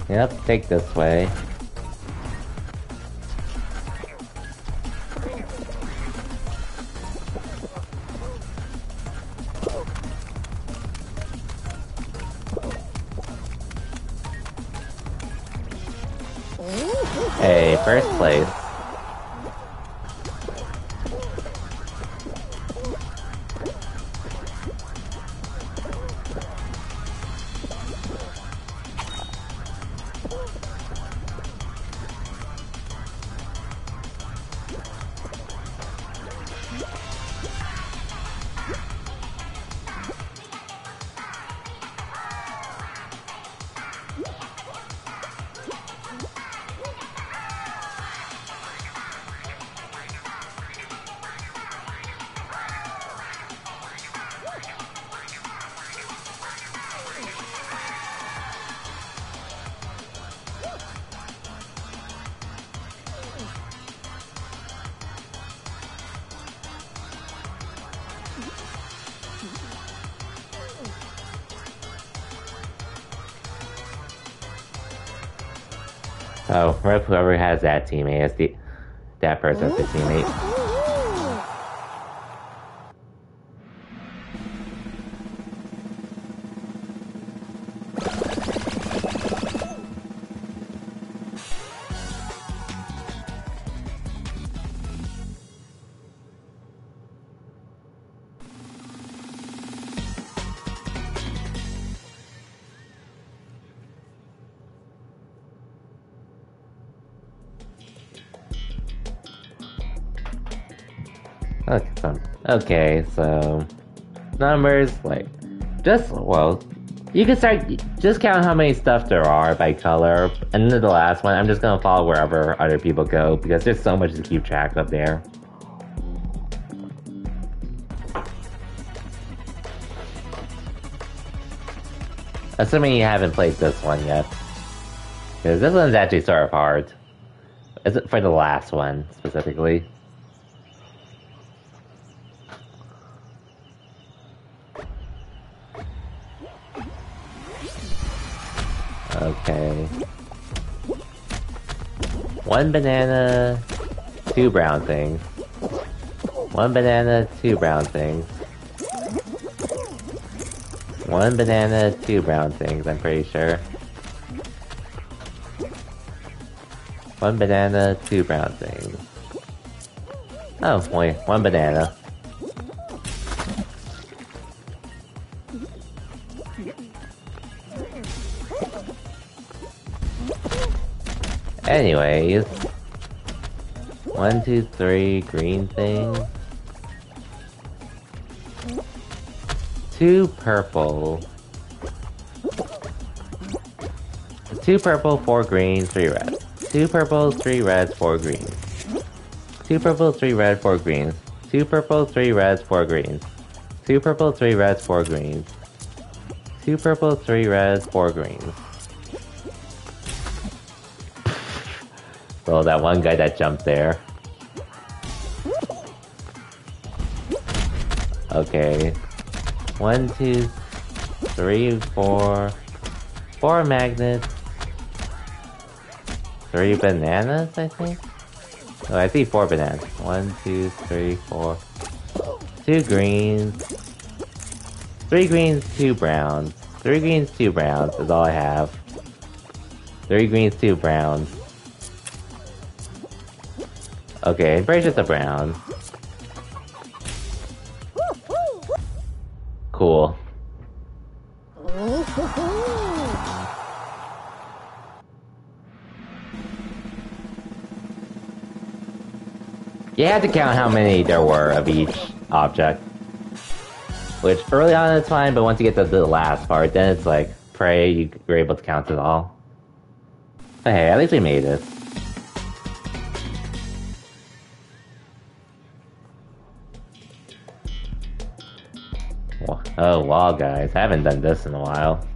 Yep, take this way. Hey, first place. Whoever has that teammate as the that person's the teammate. Okay, so numbers like just well, you can start just count how many stuff there are by color, and then the last one I'm just gonna follow wherever other people go because there's so much to keep track of there. Assuming you haven't played this one yet. Because this one's actually sort of hard. Is it for the last one, specifically? Okay. One banana, two brown things. One banana, two brown things. One banana, two brown things, I'm pretty sure. One banana, two brown things. Oh, wait, one banana. Anyways. One, two, three, green thing. Two purple. Two purple, four green, three red. Two purple, three reds, four greens. Two purple, three red, four greens. Two purple, three reds, four greens. Two purple, three reds, four greens. Two purple, three reds, four greens. Well, that one guy that jumped there. Okay. One, two, three, four. Four magnets. Three bananas, I think? Oh, I see four bananas. One, two, three, four. Two greens. Three greens, two browns. Three greens, two browns is all I have. Three greens, two browns. Okay, just a brown. Cool. You had to count how many there were of each object. Which early on it's fine, but once you get to the last part, then it's like, pray you were able to count it all. But hey, at least we made it. Oh wow guys, I haven't done this in a while.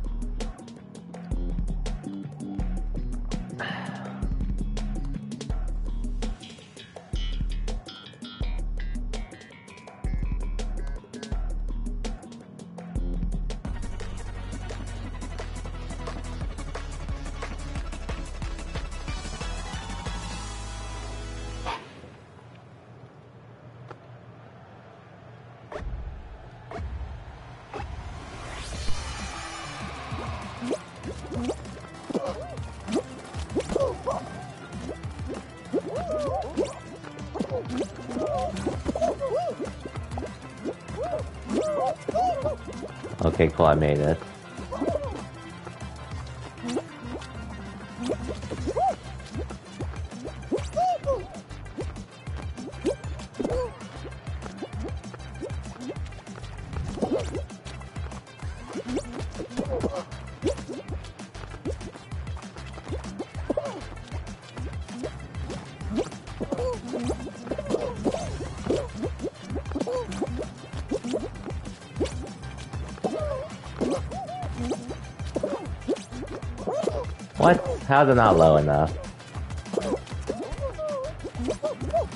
How's it not low enough?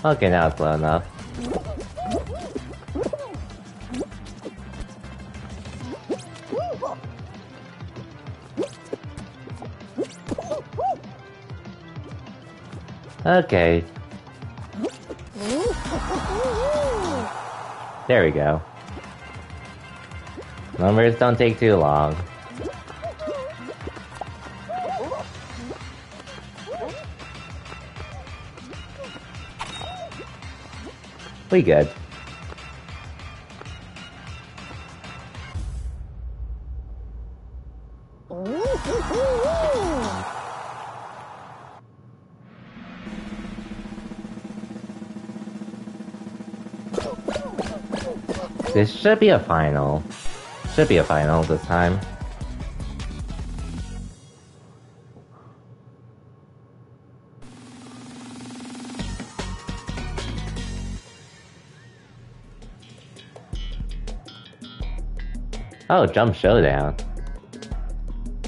Okay, now it's low enough. Okay. There we go. Numbers don't take too long. We good. This should be a final. Should be a final this time. Oh, Jump Showdown.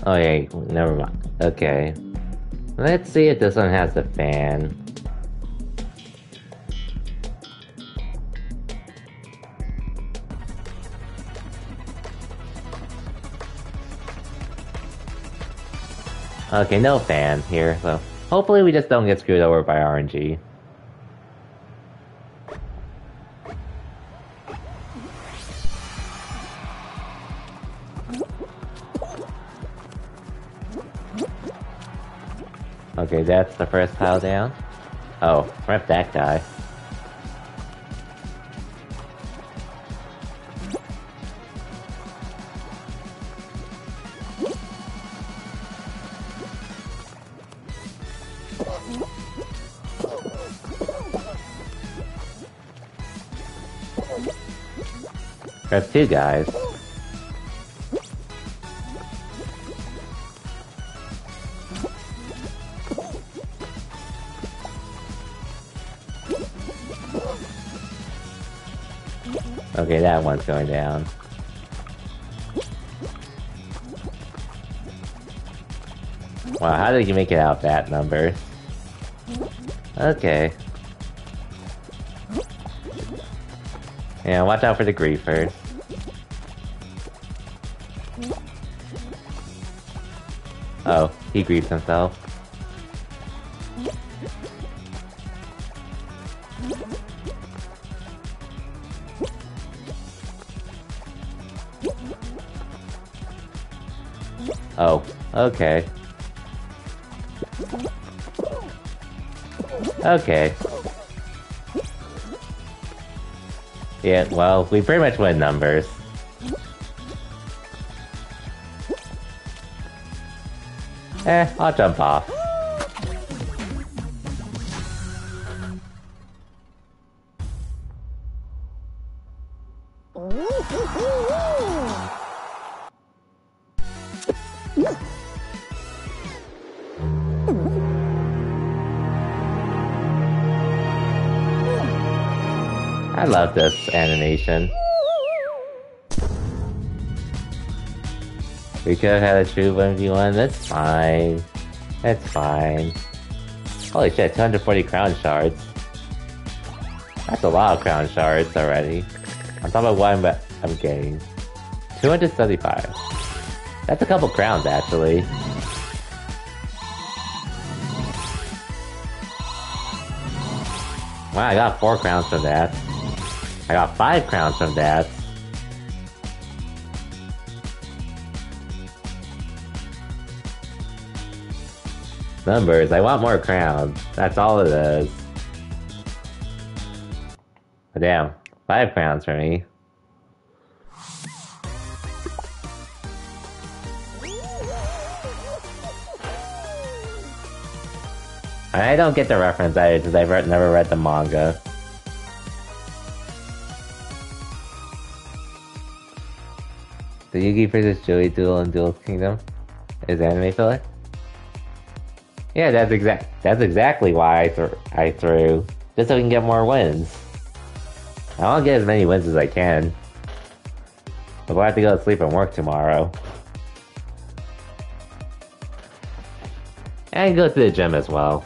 Oh, yeah, never mind. Okay. Let's see if this one has a fan. Okay, no fan here, so hopefully we just don't get screwed over by RNG. That's the first tile down. Oh, rep that guy. There's two guys. Okay, that one's going down. Wow, how did you make it out that number? Okay. Yeah, watch out for the griefers. Oh, he grieves himself. Okay. Okay. Yeah, well, we pretty much win numbers. Eh, I'll jump off. Love this animation. We could have had a true 1v1, that's fine. That's fine. Holy shit, 240 crown shards. That's a lot of crown shards already. Top of what I'm, I'm getting. 275. That's a couple crowns actually. Wow, I got four crowns from that. I got five crowns from that. Numbers, I want more crowns. That's all it is. But damn, five crowns for me. I don't get the reference either because I've never read the manga. Yugi vs. Joey duel in Duelist Kingdom is anime filler. Yeah, that's exact. That's exactly why I, th- I threw just so we can get more wins. I want to get as many wins as I can. But we'll have to go to sleep and work tomorrow. And go to the gym as well.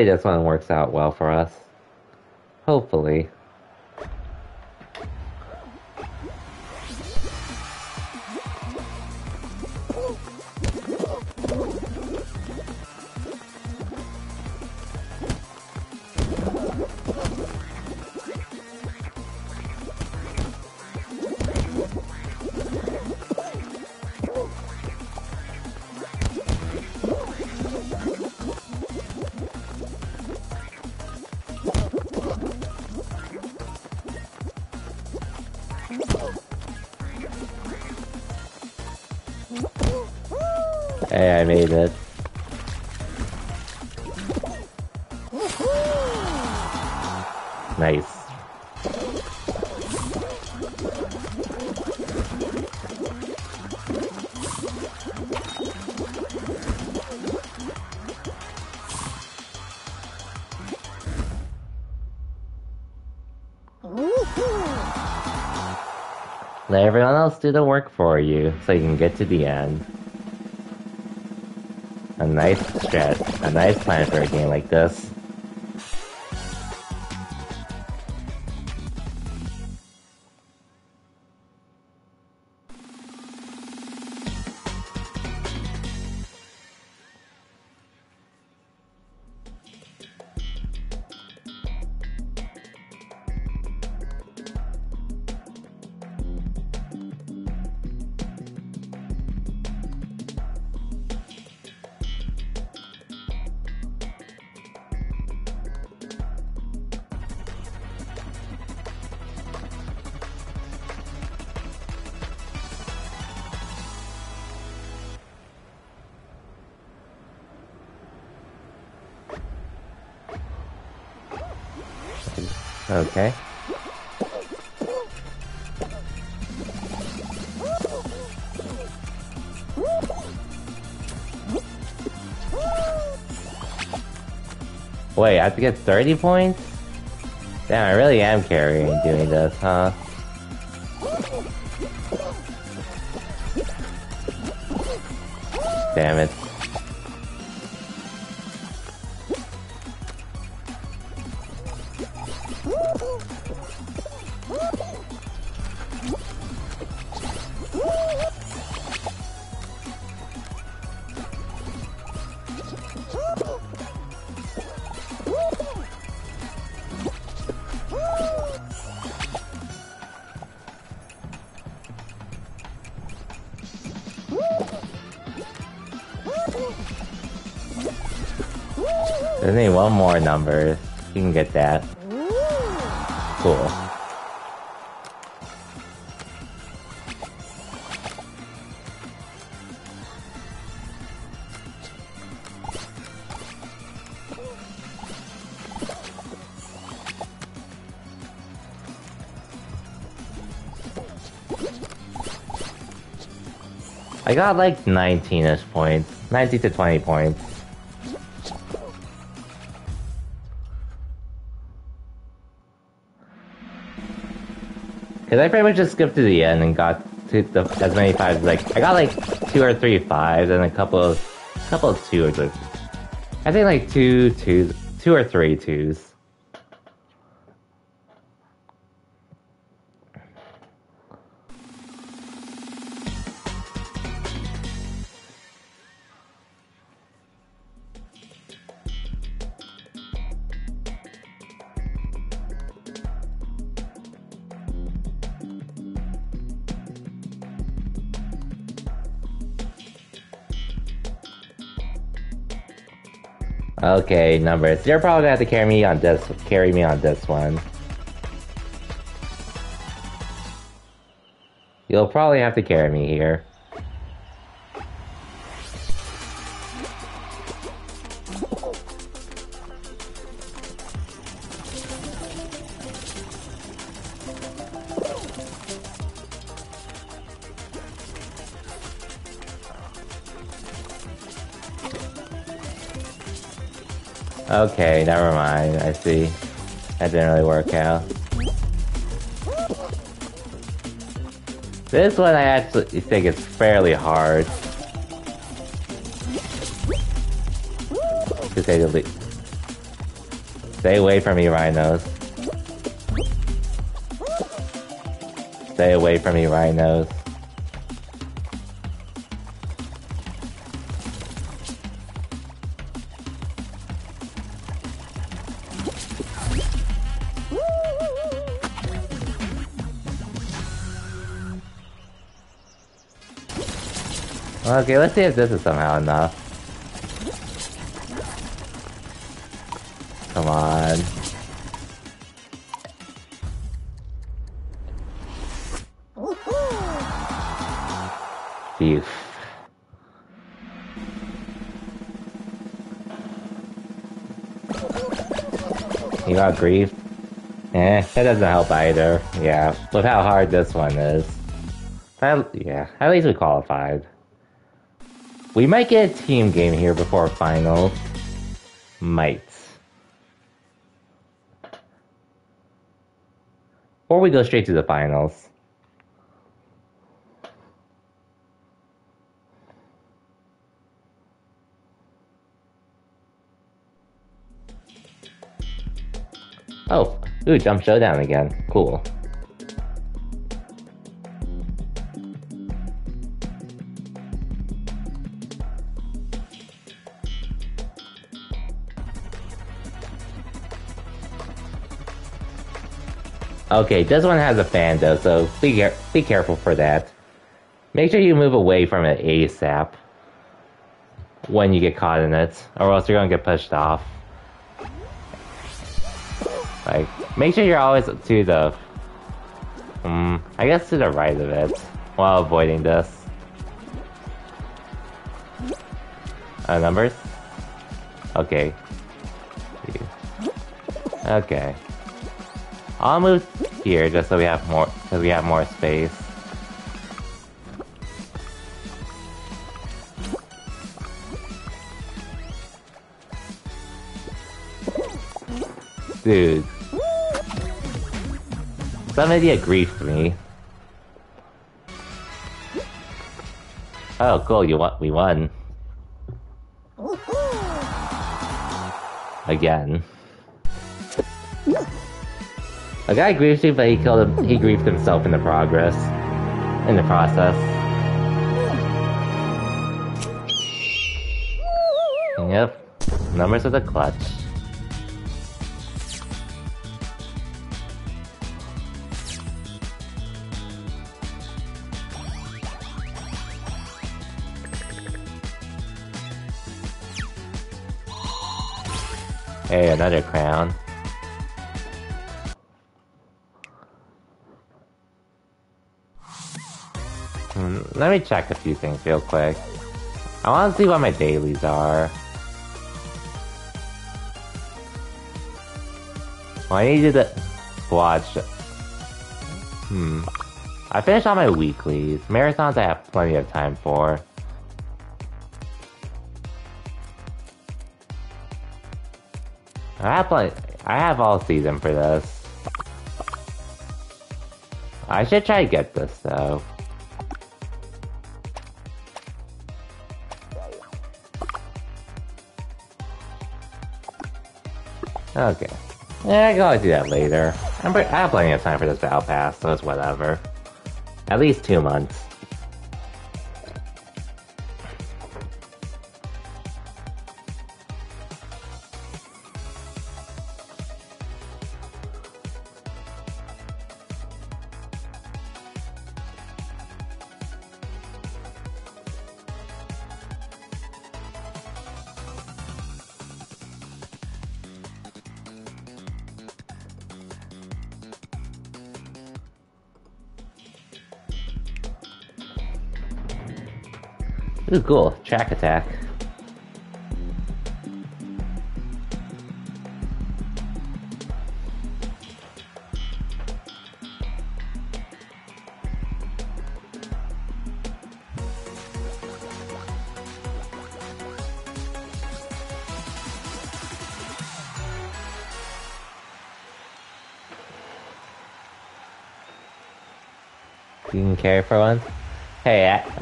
Hopefully this one works out well for us. Hopefully. So you can get to the end. A nice stretch, a nice plan for a game like this. To get 30 points? Damn, I really am carrying doing this, huh? Damn it. There's only one more number. You can get that. Cool. I got like 19ish points. 19 to 20 points. Cause I pretty much just skipped to the end and got to the, as many fives. Like I got like two or three fives and a couple of couple of twos. I think like two twos, two or three twos. Okay, numbers. You're probably gonna have to carry me on this carry me on this one. You'll probably have to carry me here. Okay, never mind. I see. That didn't really work out. This one I actually think is fairly hard. To say the least. Stay away from me, rhinos. Stay away from me, rhinos. Okay, let's see if this is somehow enough. Come on. Phew. You got grief? Eh, that doesn't help either. Yeah, look how hard this one is. But, yeah, at least we qualified. We might get a team game here before finals. Might. Or we go straight to the finals. Oh, ooh, jump showdown again. Cool. Okay, this one has a fan though, so be, be careful for that. Make sure you move away from it ASAP when you get caught in it, or else you're gonna get pushed off. Like, make sure you're always to the... Um, I guess to the right of it, while avoiding this. Uh, numbers? Okay. Okay. I'll move here just so we have more, because we have more space. Dude. Somebody griefed me. Oh, cool, you won we won. Again. A guy griefed me, but he killed him he grieved himself in the progress. In the process. Yep. Numbers of the clutch. Hey, another crown. Let me check a few things real quick. I want to see what my dailies are. Well, I need to watch. Hmm. I finished all my weeklies. Marathons I have plenty of time for. I have plenty, I have all season for this. I should try to get this though. Okay. Yeah, I can always do that later. I'm, I have plenty of time for this battle pass, so it's whatever. At least two months. Cool. Track attack.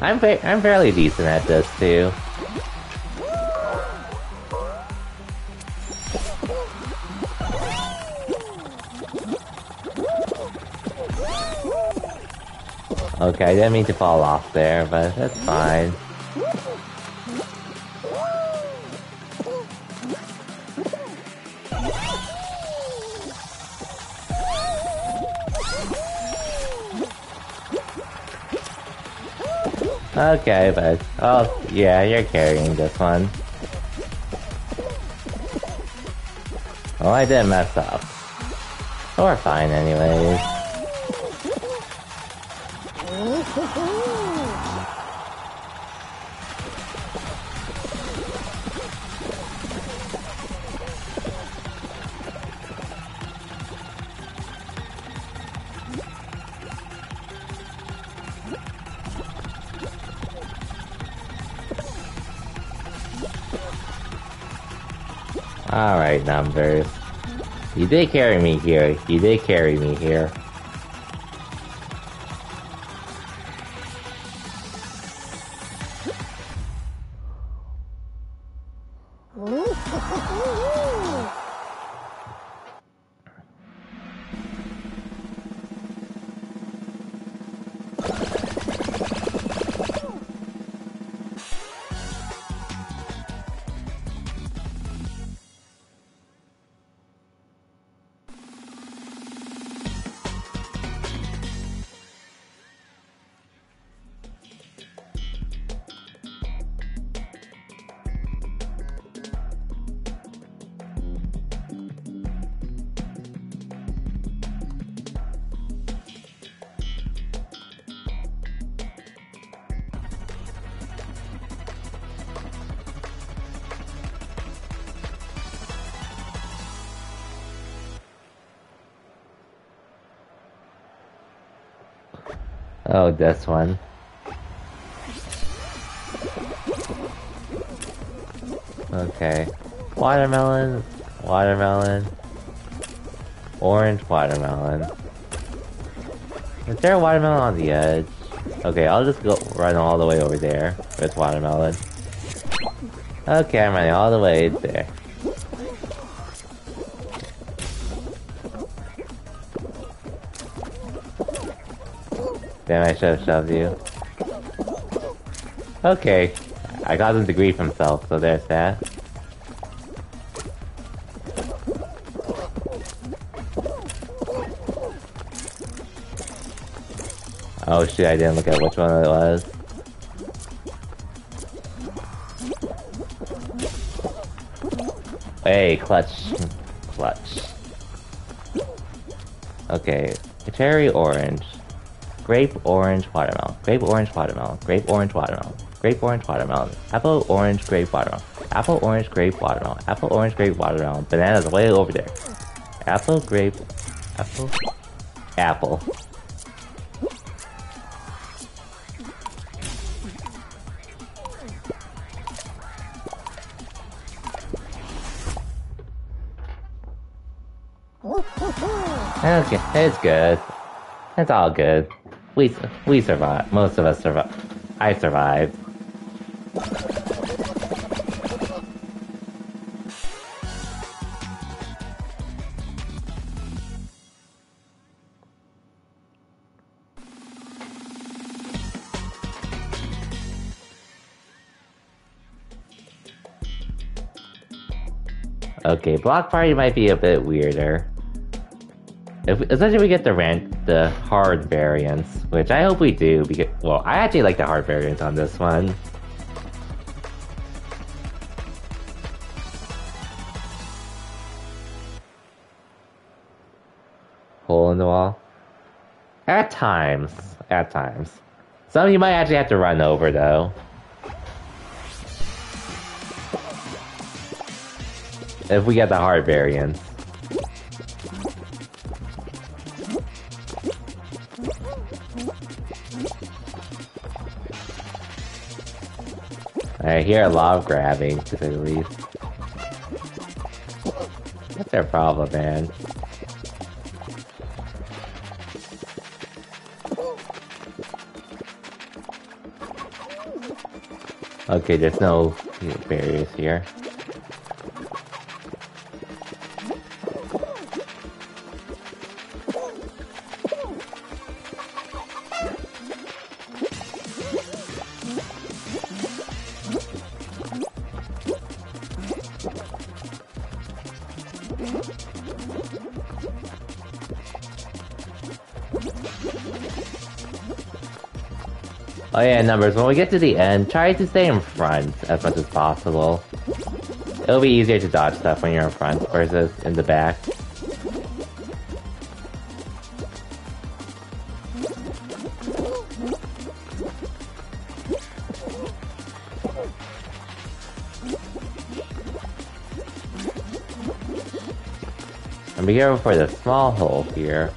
I'm I'm fairly decent at this too. Okay, I didn't mean to fall off there, but that's fine. Okay, but... Oh, yeah, you're carrying this one. Well, I did mess up. We're fine anyways. Did carry me here. You did carry me here. Oh, this one. Okay. Watermelon, watermelon, orange watermelon. Is there a watermelon on the edge? Okay, I'll just go run all the way over there with watermelon. Okay, I'm running all the way there. You. Okay, I got him to grief himself, so there's that. Oh shit, I didn't look at which one it was. Hey, clutch. Clutch. Okay, cherry orange. Grape orange watermelon. Grape orange watermelon. Grape orange watermelon. Grape orange watermelon. Apple orange grape watermelon. Apple orange grape watermelon. Apple orange grape watermelon. Banana's way over there. Apple grape. Apple. Apple. Okay, it's good. It's all good. We we survived. Most of us survived. I survived. Okay, block party might be a bit weirder. If, especially if we get the rent, the hard variants, which I hope we do. Because well, I actually like the hard variants on this one. Hole in the wall. At times, at times. Some you might actually have to run over though. If we get the hard variants. I hear a lot of grabbing, to say the least. What's their problem, man? Okay, there's no barriers here. Numbers, when we get to the end, try to stay in front as much as possible. It'll be easier to dodge stuff when you're in front versus in the back. And be careful for the small hole here.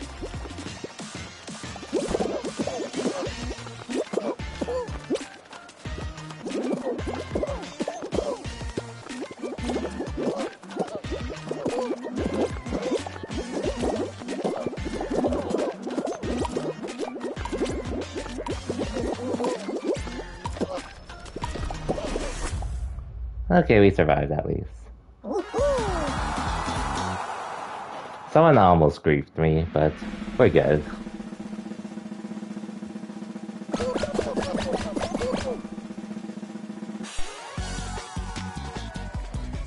Okay, we survived at least. Someone almost griefed me, but we're good.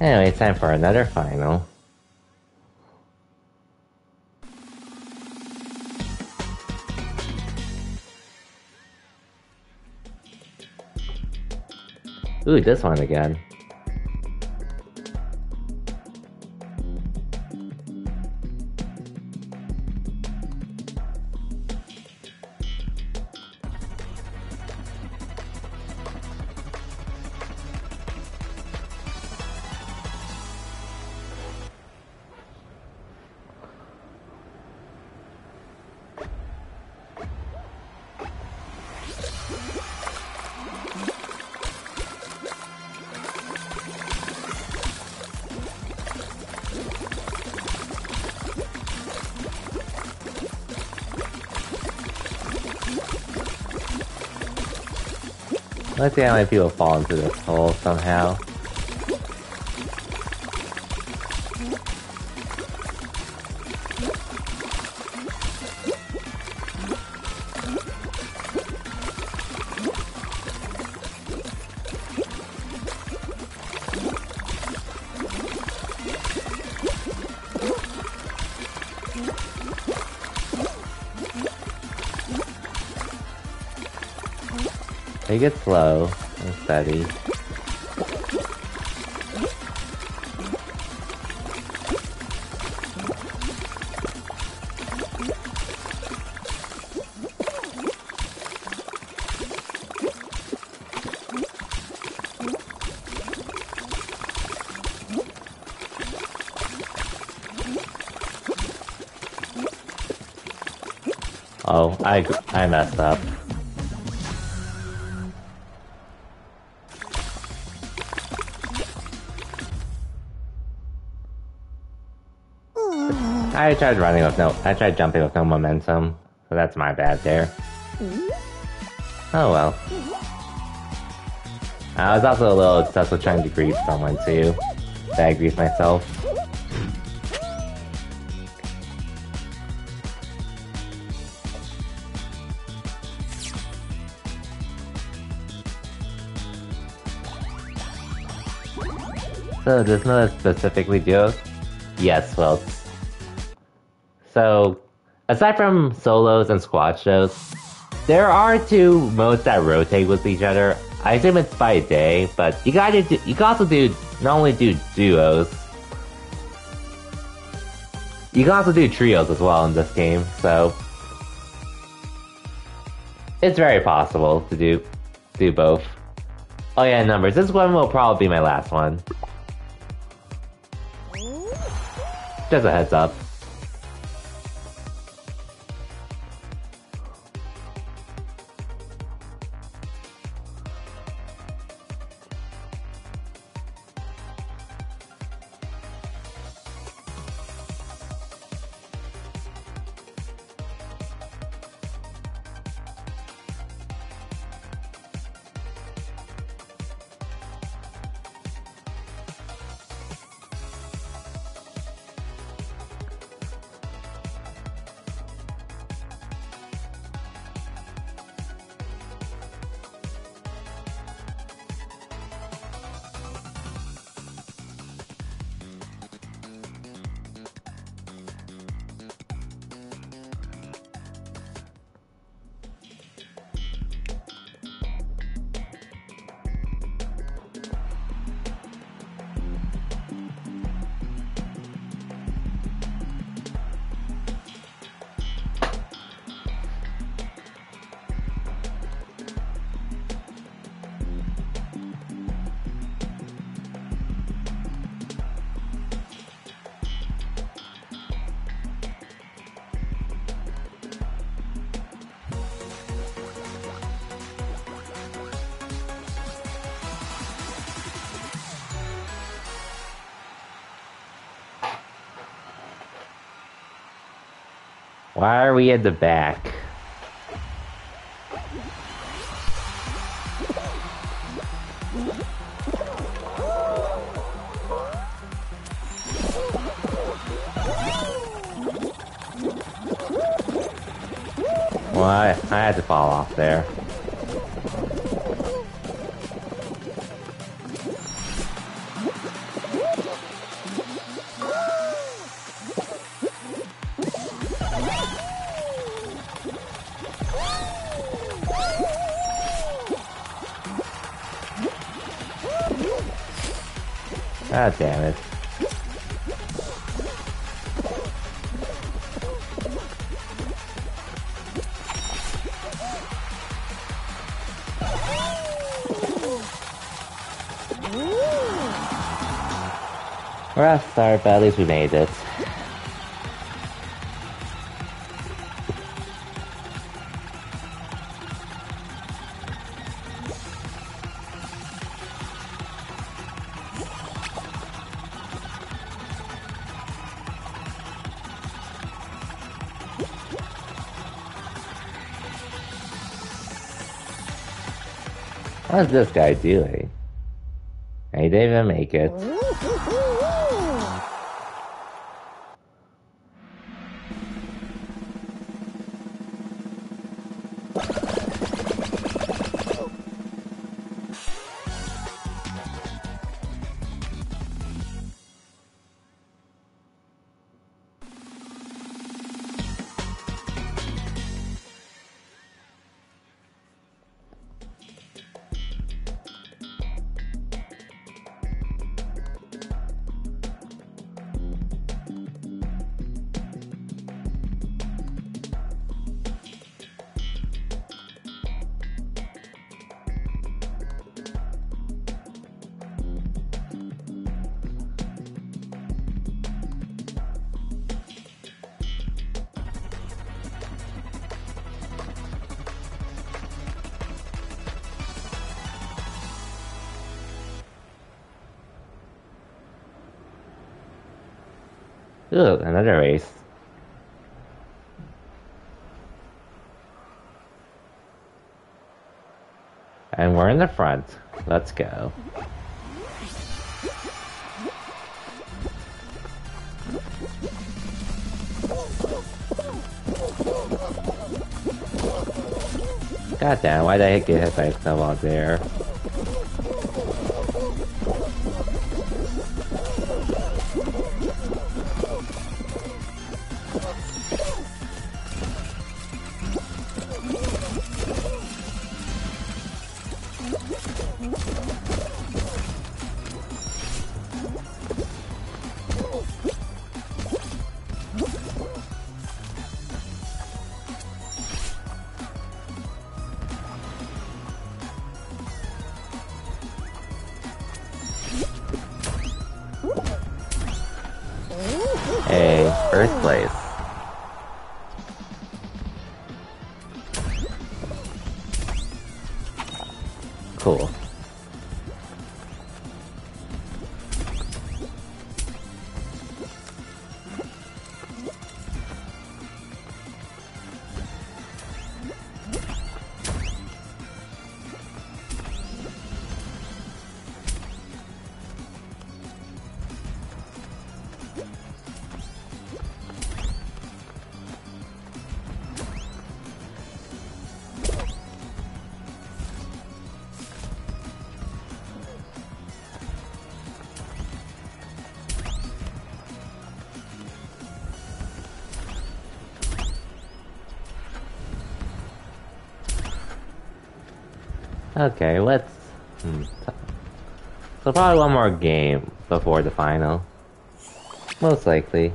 Anyway, it's time for another final. Ooh, this one again. Let's see how many people fall into this hole somehow. Take it slow and steady. Oh, I, I messed up. I tried running with no, I tried jumping with no momentum, so that's my bad there. Mm-hmm. Oh well. Mm-hmm. I was also a little obsessed with trying to grief someone too. That I grief myself. So does Miller specifically do? Yes, well, so, aside from solos and squad shows, there are two modes that rotate with each other. I assume it's by day, but you gotta do, you can also do, not only do duos, you can also do trios as well in this game, so it's very possible to do do both. Oh yeah, numbers. This one will probably be my last one. Just a heads up. Why are we at the back? at least we made it. What's this guy doing? He didn't even make it. Let's go. God damn, why did I get hit by a snowball there? birthplace Okay, let's... Hmm. So probably one more game before the final. Most likely.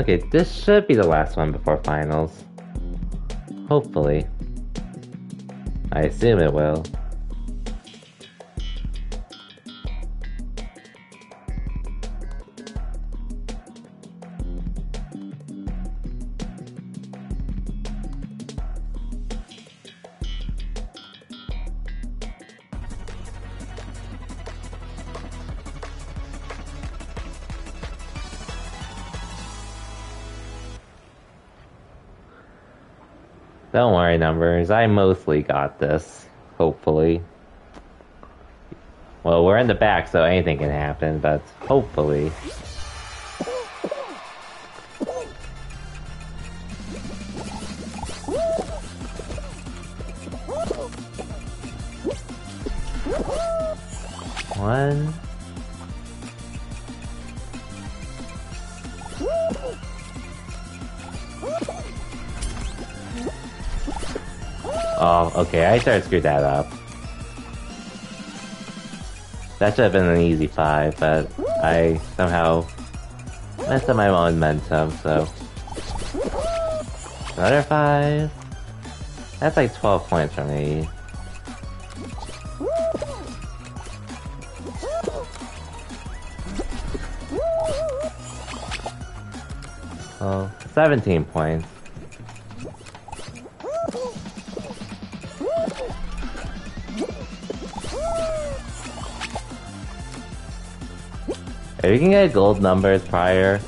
Okay, this should be the last one before finals. Hopefully. I assume it will. Numbers. I mostly got this. Hopefully. Well, we're in the back, so anything can happen, but hopefully. I started to screw that up. That should have been an easy five, but I somehow messed up my own momentum, so... Another five. That's like 12 points for me. Oh, 17 points. If you can get gold numbers prior,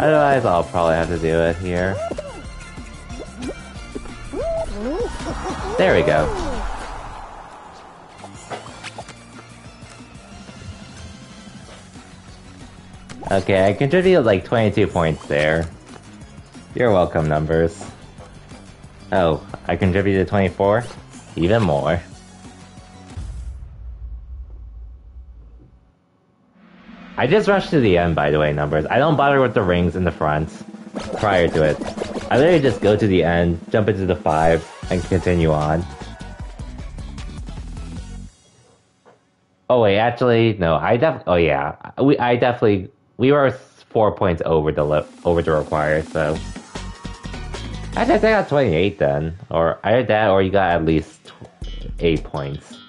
otherwise I'll probably have to do it here. There we go. Okay, I contributed like 22 points there. You're welcome, numbers. Oh, I contributed 24? Even more. I just rushed to the end, by the way, numbers. I don't bother with the rings in the front prior to it. I literally just go to the end, jump into the five, and continue on. Oh wait, actually, no. I def. Oh yeah, we. I definitely. We were four points over the over the required, so. Actually, I think I got 28 then. Or either that, or you got at least 8 points.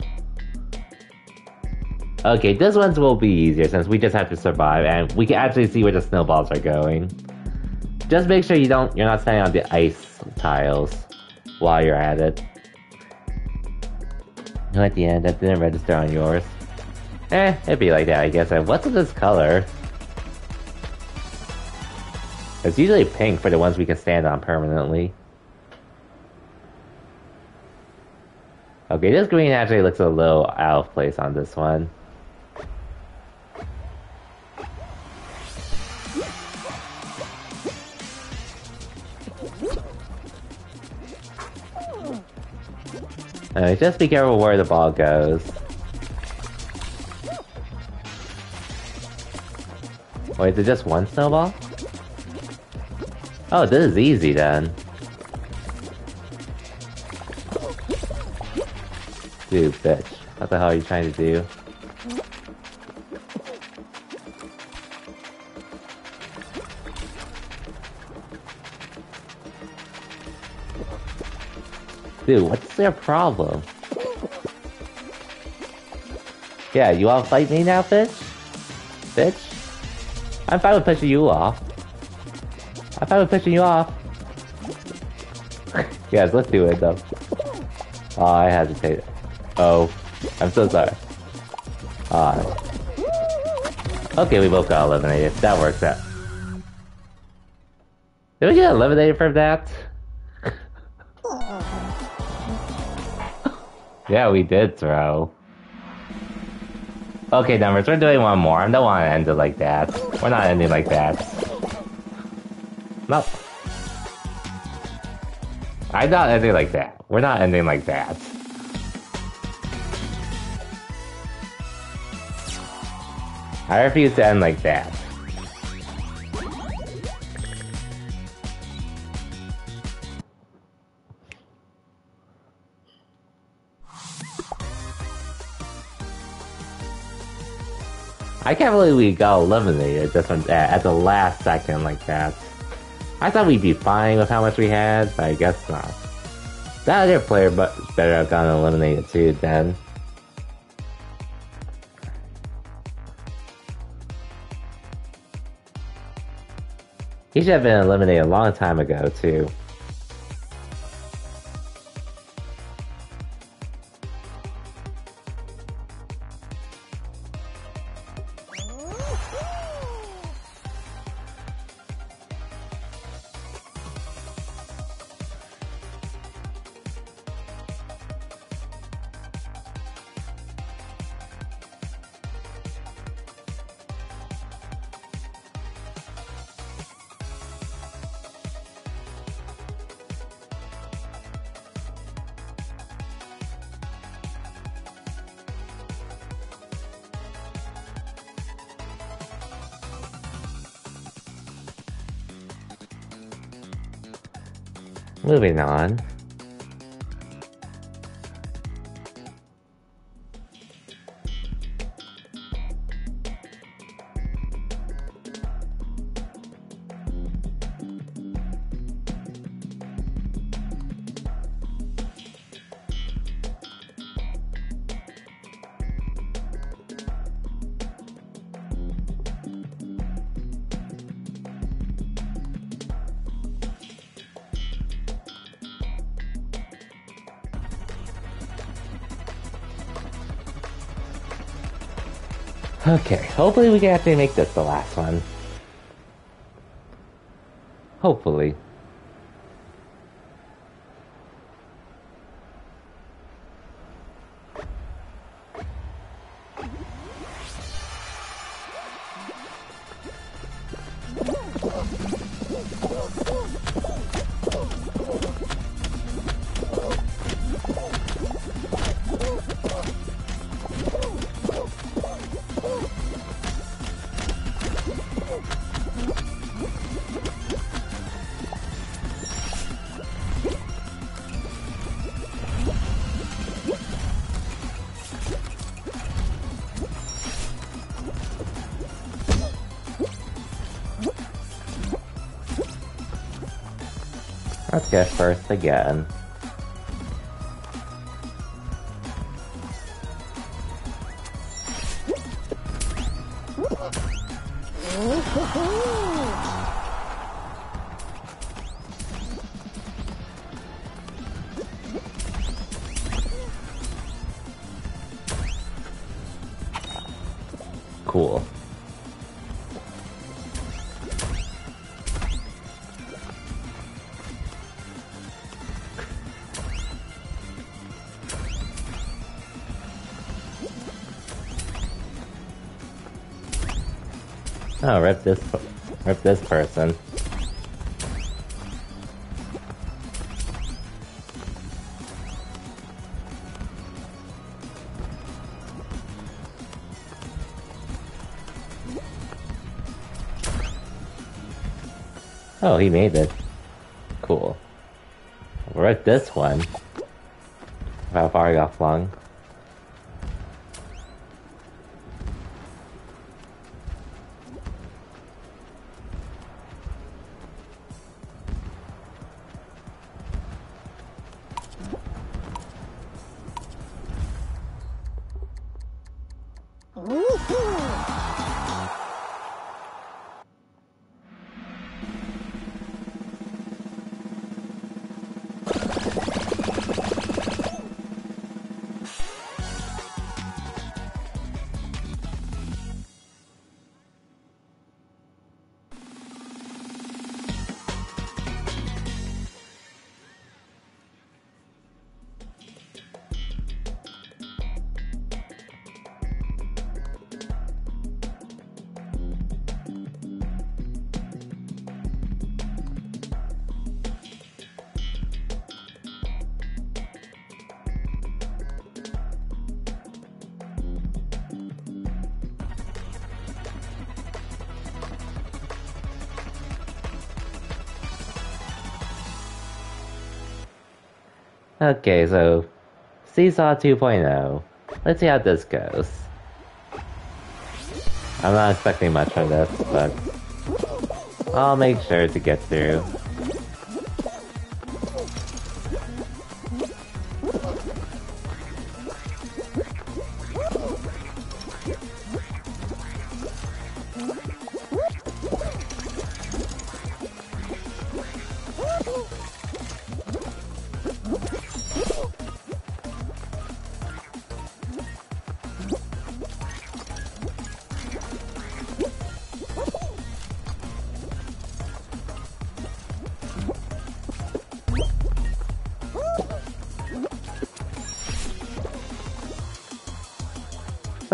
Okay, this ones will be easier since we just have to survive and we can actually see where the snowballs are going. Just make sure you don't you're not standing on the ice tiles while you're at it. No, at the end, that didn't register on yours. Eh, it'd be like that, I guess. And what's this color? It's usually pink for the ones we can stand on permanently. Okay, this green actually looks a little out of place on this one. Uh, just be careful where the ball goes. Wait, is it just one snowball? Oh, this is easy then. Dude, bitch. What the hell are you trying to do? Dude, what's their problem? Yeah, you wanna fight me now, bitch? Bitch? I'm fine with pushing you off. I'm fine with pushing you off. yes, let's do it though. Oh, I hesitate. Oh, I'm so sorry. Ah. Okay, we both got eliminated. That works out. Did we get eliminated from that? Yeah, we did throw. Okay, numbers, we're doing one more. I don't want to end it like that. We're not ending like that. No. I'm not ending like that. We're not ending like that. I refuse to end like that. I can't believe we got eliminated just at, at the last second like that. I thought we'd be fine with how much we had, but I guess not. That other player but better have gotten eliminated too then. He should have been eliminated a long time ago too. Moving on. Okay, hopefully we can actually make this the last one. Hopefully. Get first again. He made it. Cool. Rip this one. How far I got flung. Okay, so Seesaw 2.0. Let's see how this goes. I'm not expecting much from this, but I'll make sure to get through.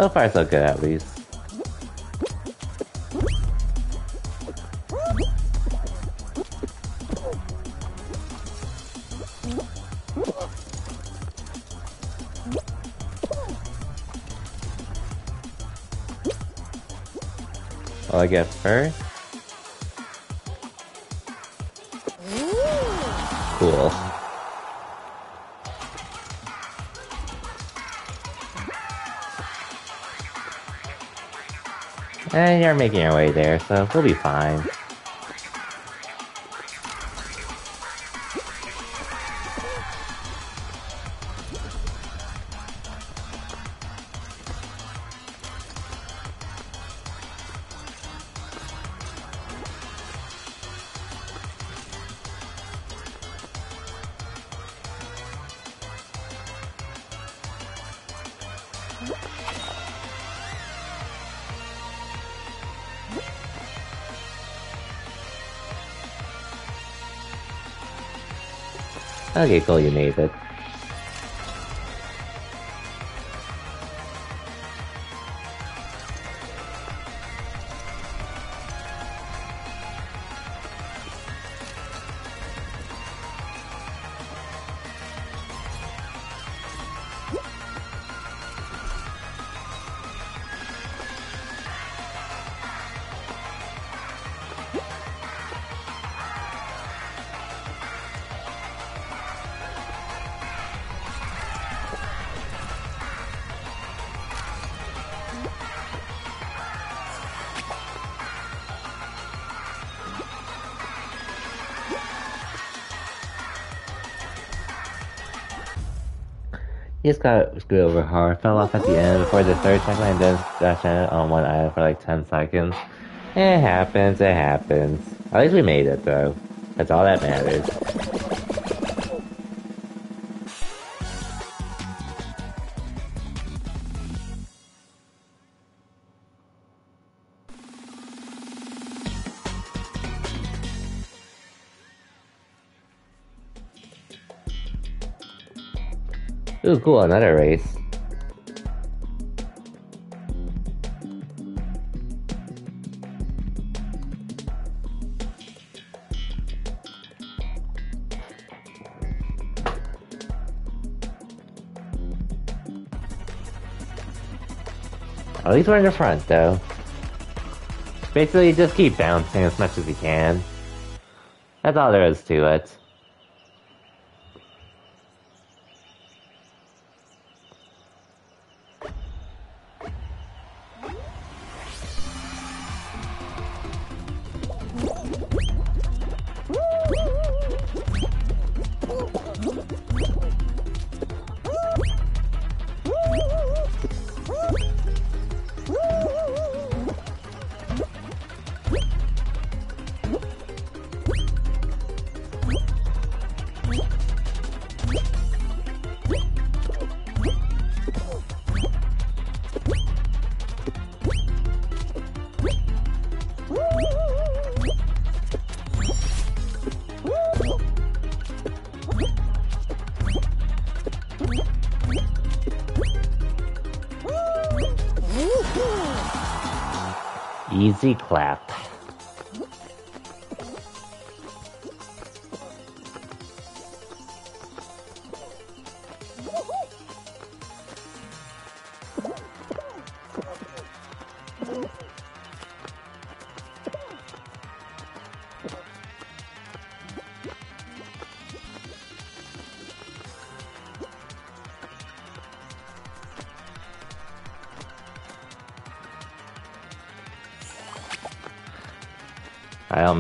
So far so good at least. Will I get first? Cool. And you're making your way there, so we'll be fine. Okay, call you made just got screwed over hard, fell off at the end before the third checkpoint, and then dashed on one item for like 10 seconds. It happens, it happens. At least we made it though. That's all that matters. Ooh, cool, another race. At least we're in the front, though. Basically, just keep bouncing as much as you can. That's all there is to it.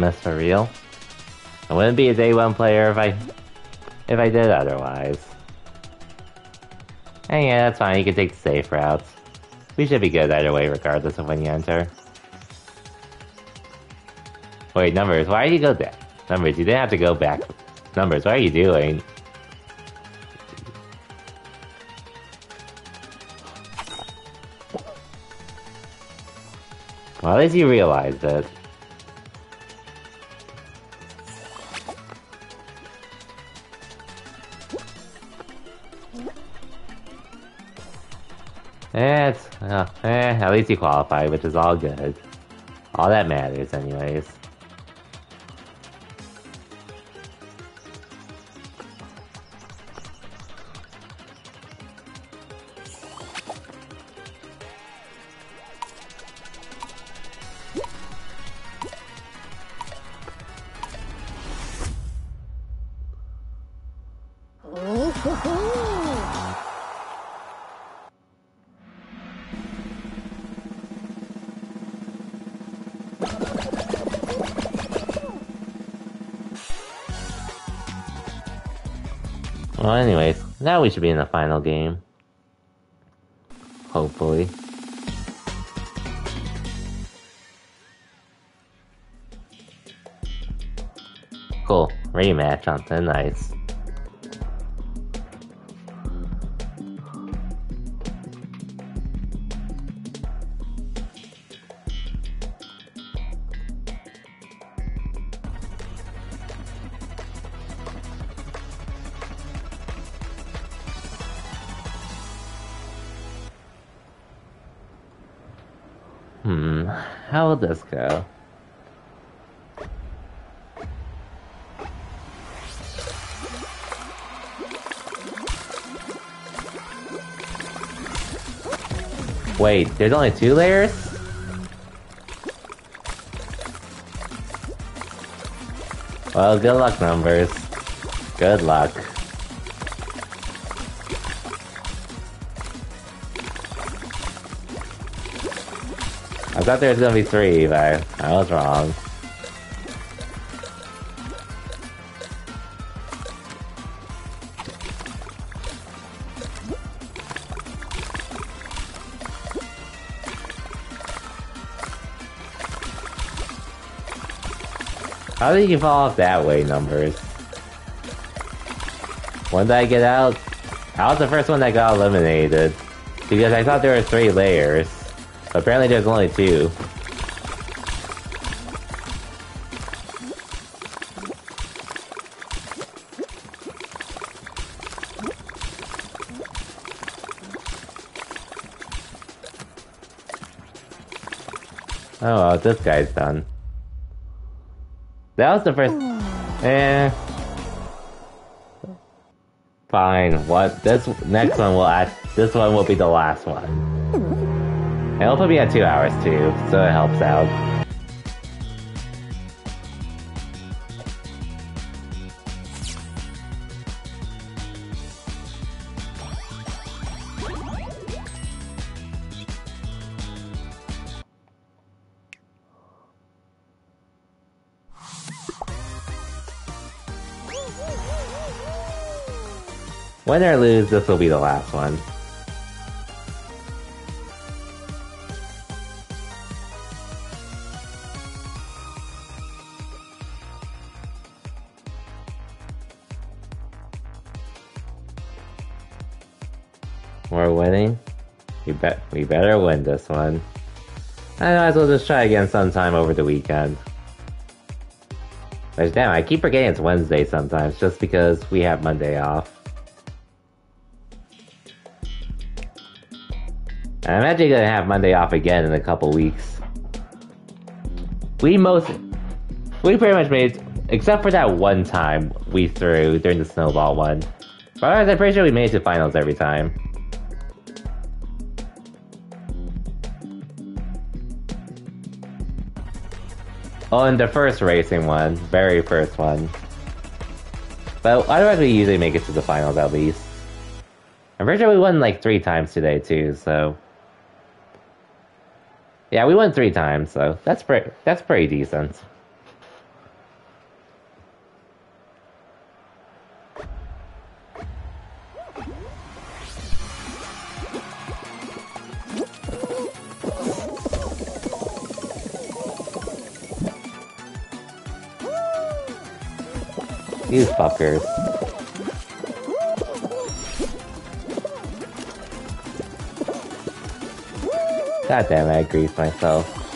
I for real. I wouldn't be a day one player if I if I did otherwise. And yeah, that's fine, you can take the safe routes. We should be good either way regardless of when you enter. Wait, Numbers, why did you go there? Numbers, you didn't have to go back. Numbers, what are you doing? Well, at least you realized it. Eh, uh, eh, at least you qualified, which is all good. All that matters, anyways. We should be in the final game. Hopefully. Cool. Rematch on thin ice. Wait, there's only two layers? Well, good luck, numbers. Good luck. I thought there was gonna be three, but I was wrong. How did you fall off that way, numbers? When did I get out? I was the first one that got eliminated. Because I thought there were three layers. Apparently there's only two. Oh well, this guy's done. That was the first. Eh. Fine. What? This next one will act. This one will be the last one. It'll put me at two hours too, so it helps out. Win or lose, this will be the last one. We're winning. We bet we better win this one. I might as well just try again sometime over the weekend. But damn, I keep forgetting it's Wednesday sometimes just because we have Monday off. I'm actually gonna have Monday off again in a couple weeks. We most, we pretty much made, except for that one time we threw during the snowball one. But otherwise, I'm pretty sure we made it to finals every time. Oh, and the first racing one, very first one. But otherwise, we usually make it to the finals at least. I'm pretty sure we won like three times today too, so yeah, we won three times, so that's pretty that's pretty decent. These fuckers. God damn I grieved myself.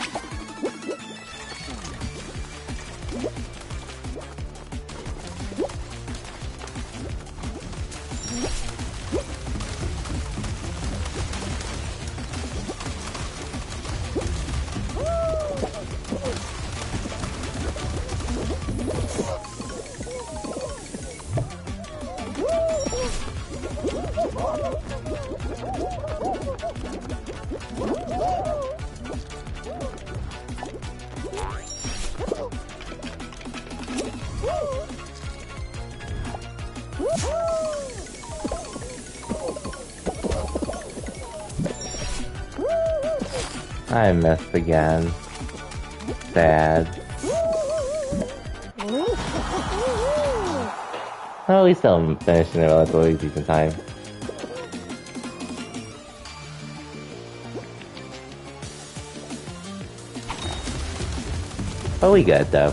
Missed again. Sad. Oh, we still finished in a relatively decent time. But we good though.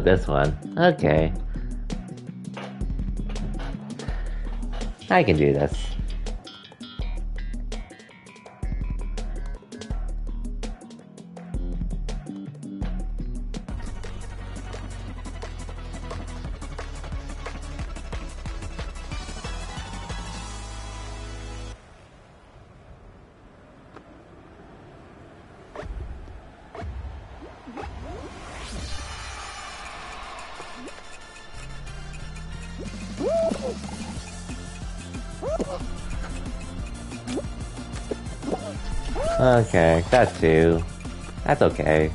This one. Okay. I can do this. Okay, that's two. That's okay.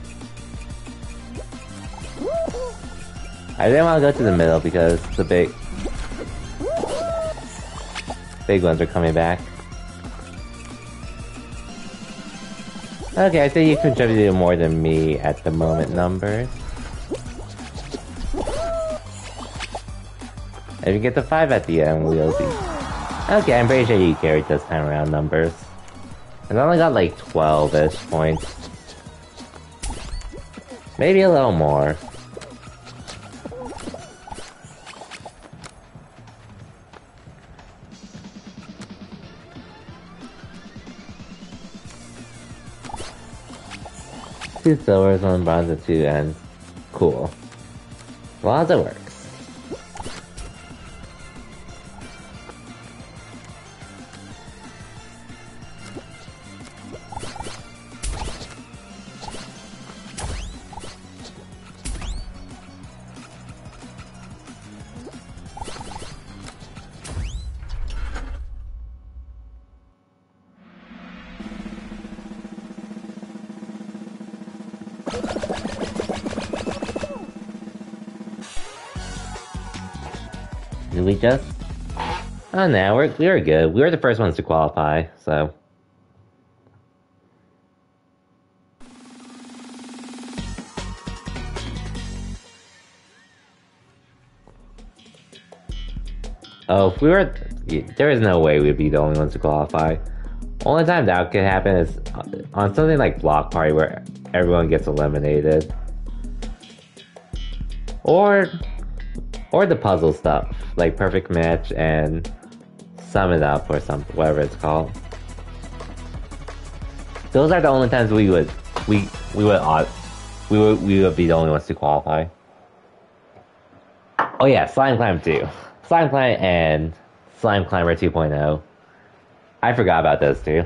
I didn't want to go to the middle because the big... Big ones are coming back. Okay, I think you contributed more than me at the moment numbers. If you get the 5 at the end, we'll be... Okay, I'm pretty sure you carried this time around numbers. And I only got like 12-ish points. Maybe a little more. Two silvers, one bronze, and two ends. Cool. How's it work? We're, we were good. We were the first ones to qualify, so... Oh, if we were... There is no way we'd be the only ones to qualify. Only time that could happen is uh, on something like Block Party where everyone gets eliminated. Or or the puzzle stuff, like Perfect Match and Sum It Up or something, whatever it's called. Those are the only times we would we we would we would we would be the only ones to qualify. Oh yeah, Slime Climb 2. Slime Climb and Slime Climber 2.0. I forgot about those two.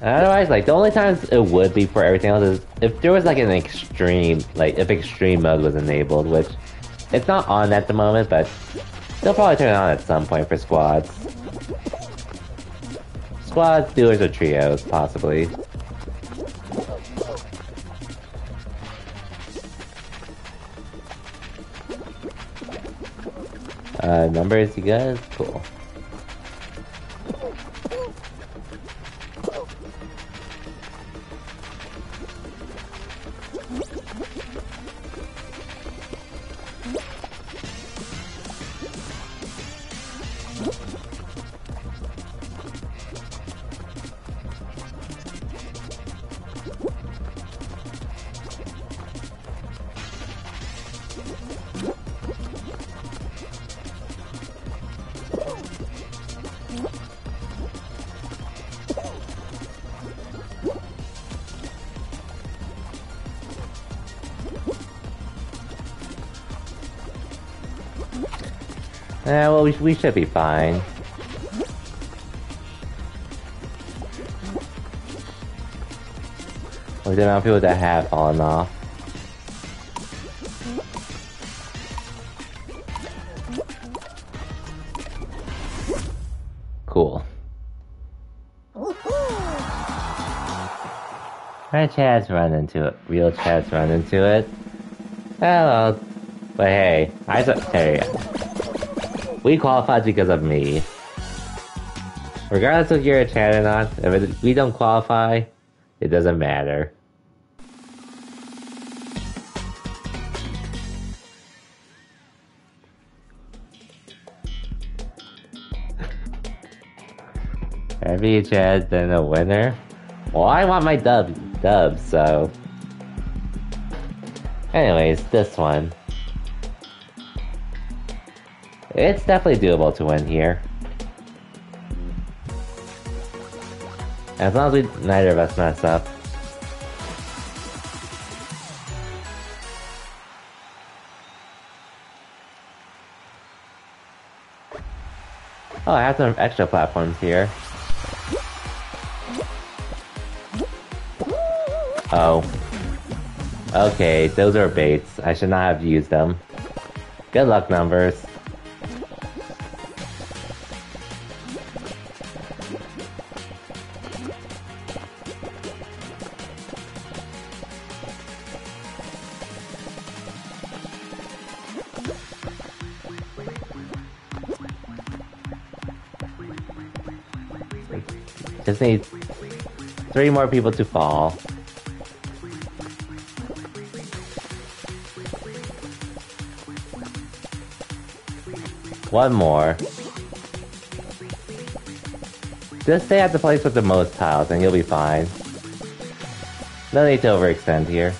Otherwise, like the only times it would be for everything else is if there was like an extreme, like if extreme mode was enabled, which it's not on at the moment, but they'll probably turn it on at some point for squads. Squads, duos, or trios, possibly. Uh, numbers, you guys? Cool. we should be fine. Look at the amount of people that have on off. Cool. My chat's run into it. Real chat's run into it. Hello. But hey, I saw. There you go we qualified because of me. Regardless of you're a chat or not, if we don't qualify, it doesn't matter. Every chat then a winner. Well, I want my dub, dub, so. Anyways, this one. It's definitely doable to win here. As long as we neither of us mess up. Oh, I have some extra platforms here. Oh. Okay, those are baits. I should not have used them. Good luck, numbers. Just need three more people to fall. One more. Just stay at the place with the most tiles and you'll be fine. No need to overextend here.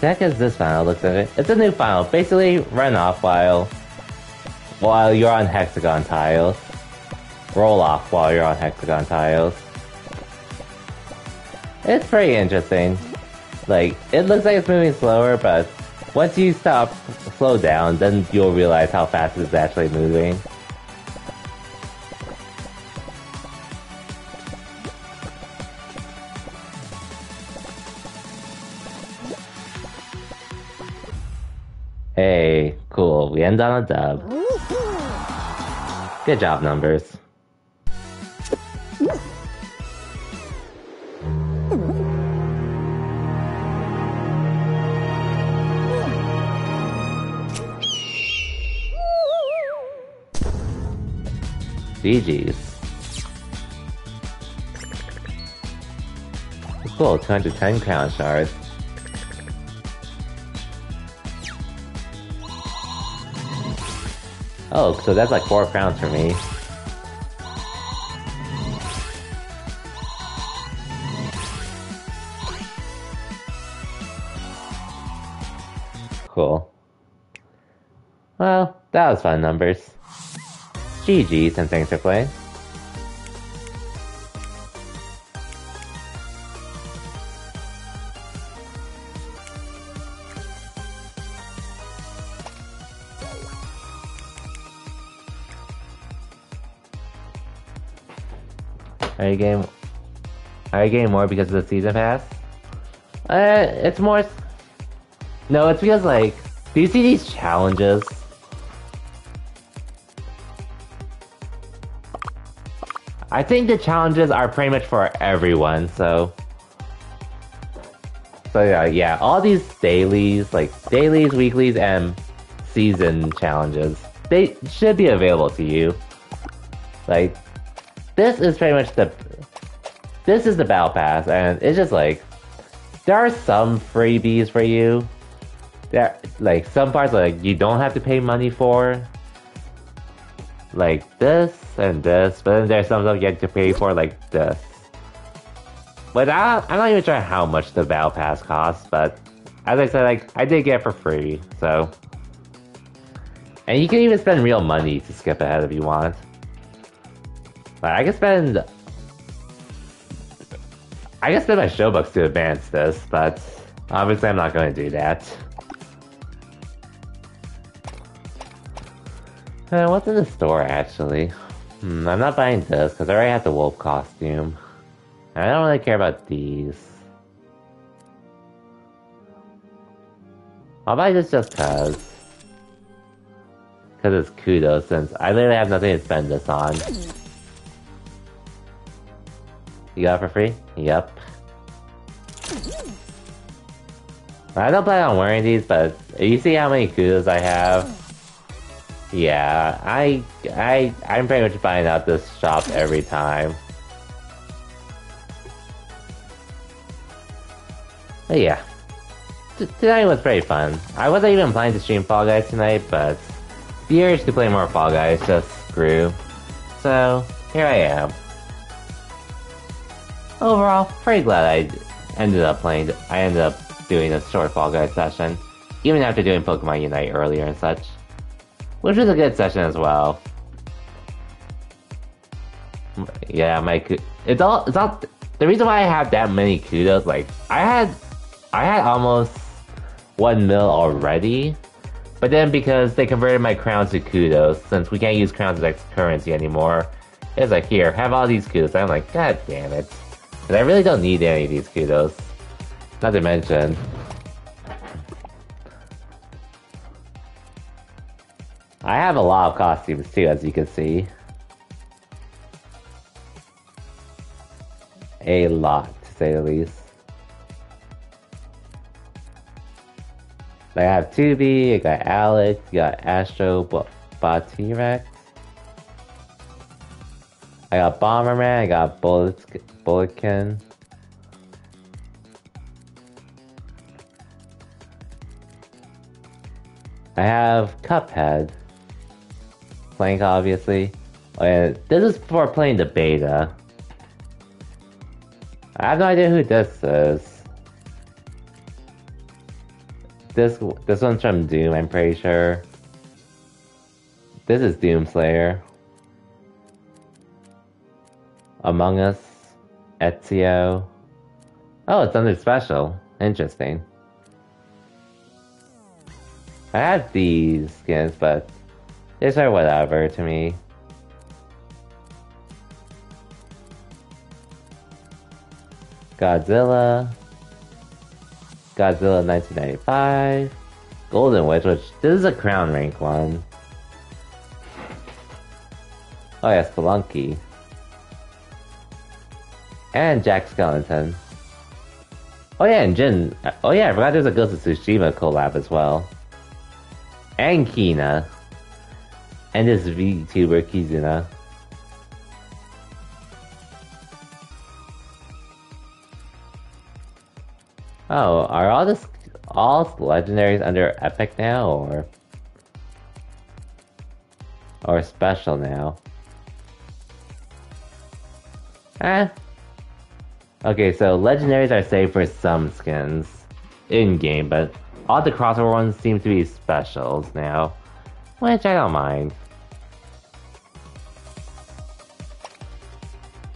Heck is this final looks like it? It's a new final. Basically, run off while while you're on hexagon tiles. Roll off while you're on hexagon tiles. It's pretty interesting. Like, it looks like it's moving slower, but once you stop, slow down, then you'll realize how fast it's actually moving. Hey, cool. We end on a dub. Good job, numbers. GG's. Cool, 210 crown shards. Oh, so that's like four crowns for me. Cool. Well, that was fun numbers. GG's and thanks for playing. Getting Are you getting more because of the season pass? Uh, it's more. No, it's because like, do you see these challenges? I think the challenges are pretty much for everyone, so. So yeah, yeah, all these dailies, like dailies, weeklies, and season challenges, they should be available to you. Like, this is pretty much the. This is the Battle Pass, and it's just like. There are some freebies for you. There, like, some parts, like, you don't have to pay money for. Like this, and this, but then there's some stuff you have to pay for like this. But I, I'm not even sure how much the Battle Pass costs, but as I said, like I did get for free, so. And you can even spend real money to skip ahead if you want. But I can spend. I can spend my show bucks to advance this, but obviously I'm not going to do that. Uh, what's in the store, actually? Hmm, I'm not buying this, because I already have the wolf costume. I don't really care about these. I'll buy this just cause. Cause it's kudos, since I literally have nothing to spend this on. You got it for free? Yep. I don't plan on wearing these, but you see how many kudos I have? Yeah, I, I, I'm pretty much buying out this shop every time. But yeah, tonight was pretty fun. I wasn't even planning to stream Fall Guys tonight, but the urge to play more Fall Guys just grew. So, here I am. Overall, pretty glad I ended up playing, I ended up doing a short Fall Guys session, even after doing Pokemon Unite earlier and such. Which was a good session as well. Yeah, my it's all it's all the reason why I have that many kudos. Like I had, I had almost one mil already, but then because they converted my crowns to kudos, since we can't use crowns as currency anymore, it's like here, have all these kudos. I'm like, god damn it, and I really don't need any of these kudos. Not to mention, I have a lot of costumes too, as you can see. A lot, to say the least. I have 2B, I got Alex, got Astro Bot T-Rex. I got Bomberman, I got Bullet Bulletkin. I have Cuphead. Plank, obviously. Oh, and this is for playing the beta. I have no idea who this is. This this one's from Doom, I'm pretty sure. This is Doomslayer. Among Us, Ezio. Oh, it's under special. Interesting. I have these skins, but these are whatever to me. Godzilla. Godzilla 1995. Golden Witch, which this is a crown rank one. Oh yeah, Spelunky. And Jack Skellington. Oh yeah, and Jin. Oh yeah, I forgot there's a Ghost of Tsushima collab as well. And Kena. And this VTuber Kizuna. Oh, are all this all legendaries under epic now or or special now? Eh. Okay, so legendaries are saved for some skins in game, but all the crossover ones seem to be specials now, which I don't mind.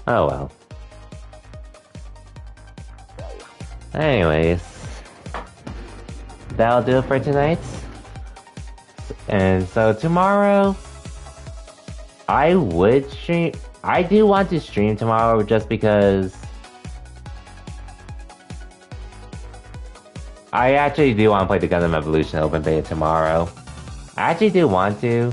Oh well. Anyways, that'll do it for tonight. And so tomorrow, I would stream. I do want to stream tomorrow just because I actually do want to play the Gundam Evolution Open Beta tomorrow. I actually do want to.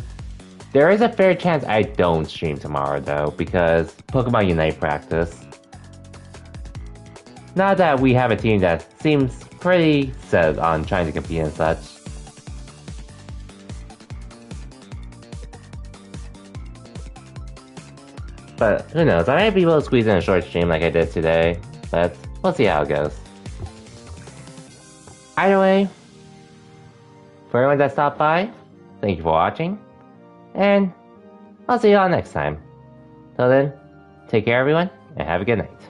There is a fair chance I don't stream tomorrow though, because Pokemon Unite practice. Not that we have a team that seems pretty set on trying to compete and such. But who knows, I might be able to squeeze in a short stream like I did today, but we'll see how it goes. Either way, for everyone that stopped by, thank you for watching, and I'll see you all next time. Till then, take care everyone, and have a good night.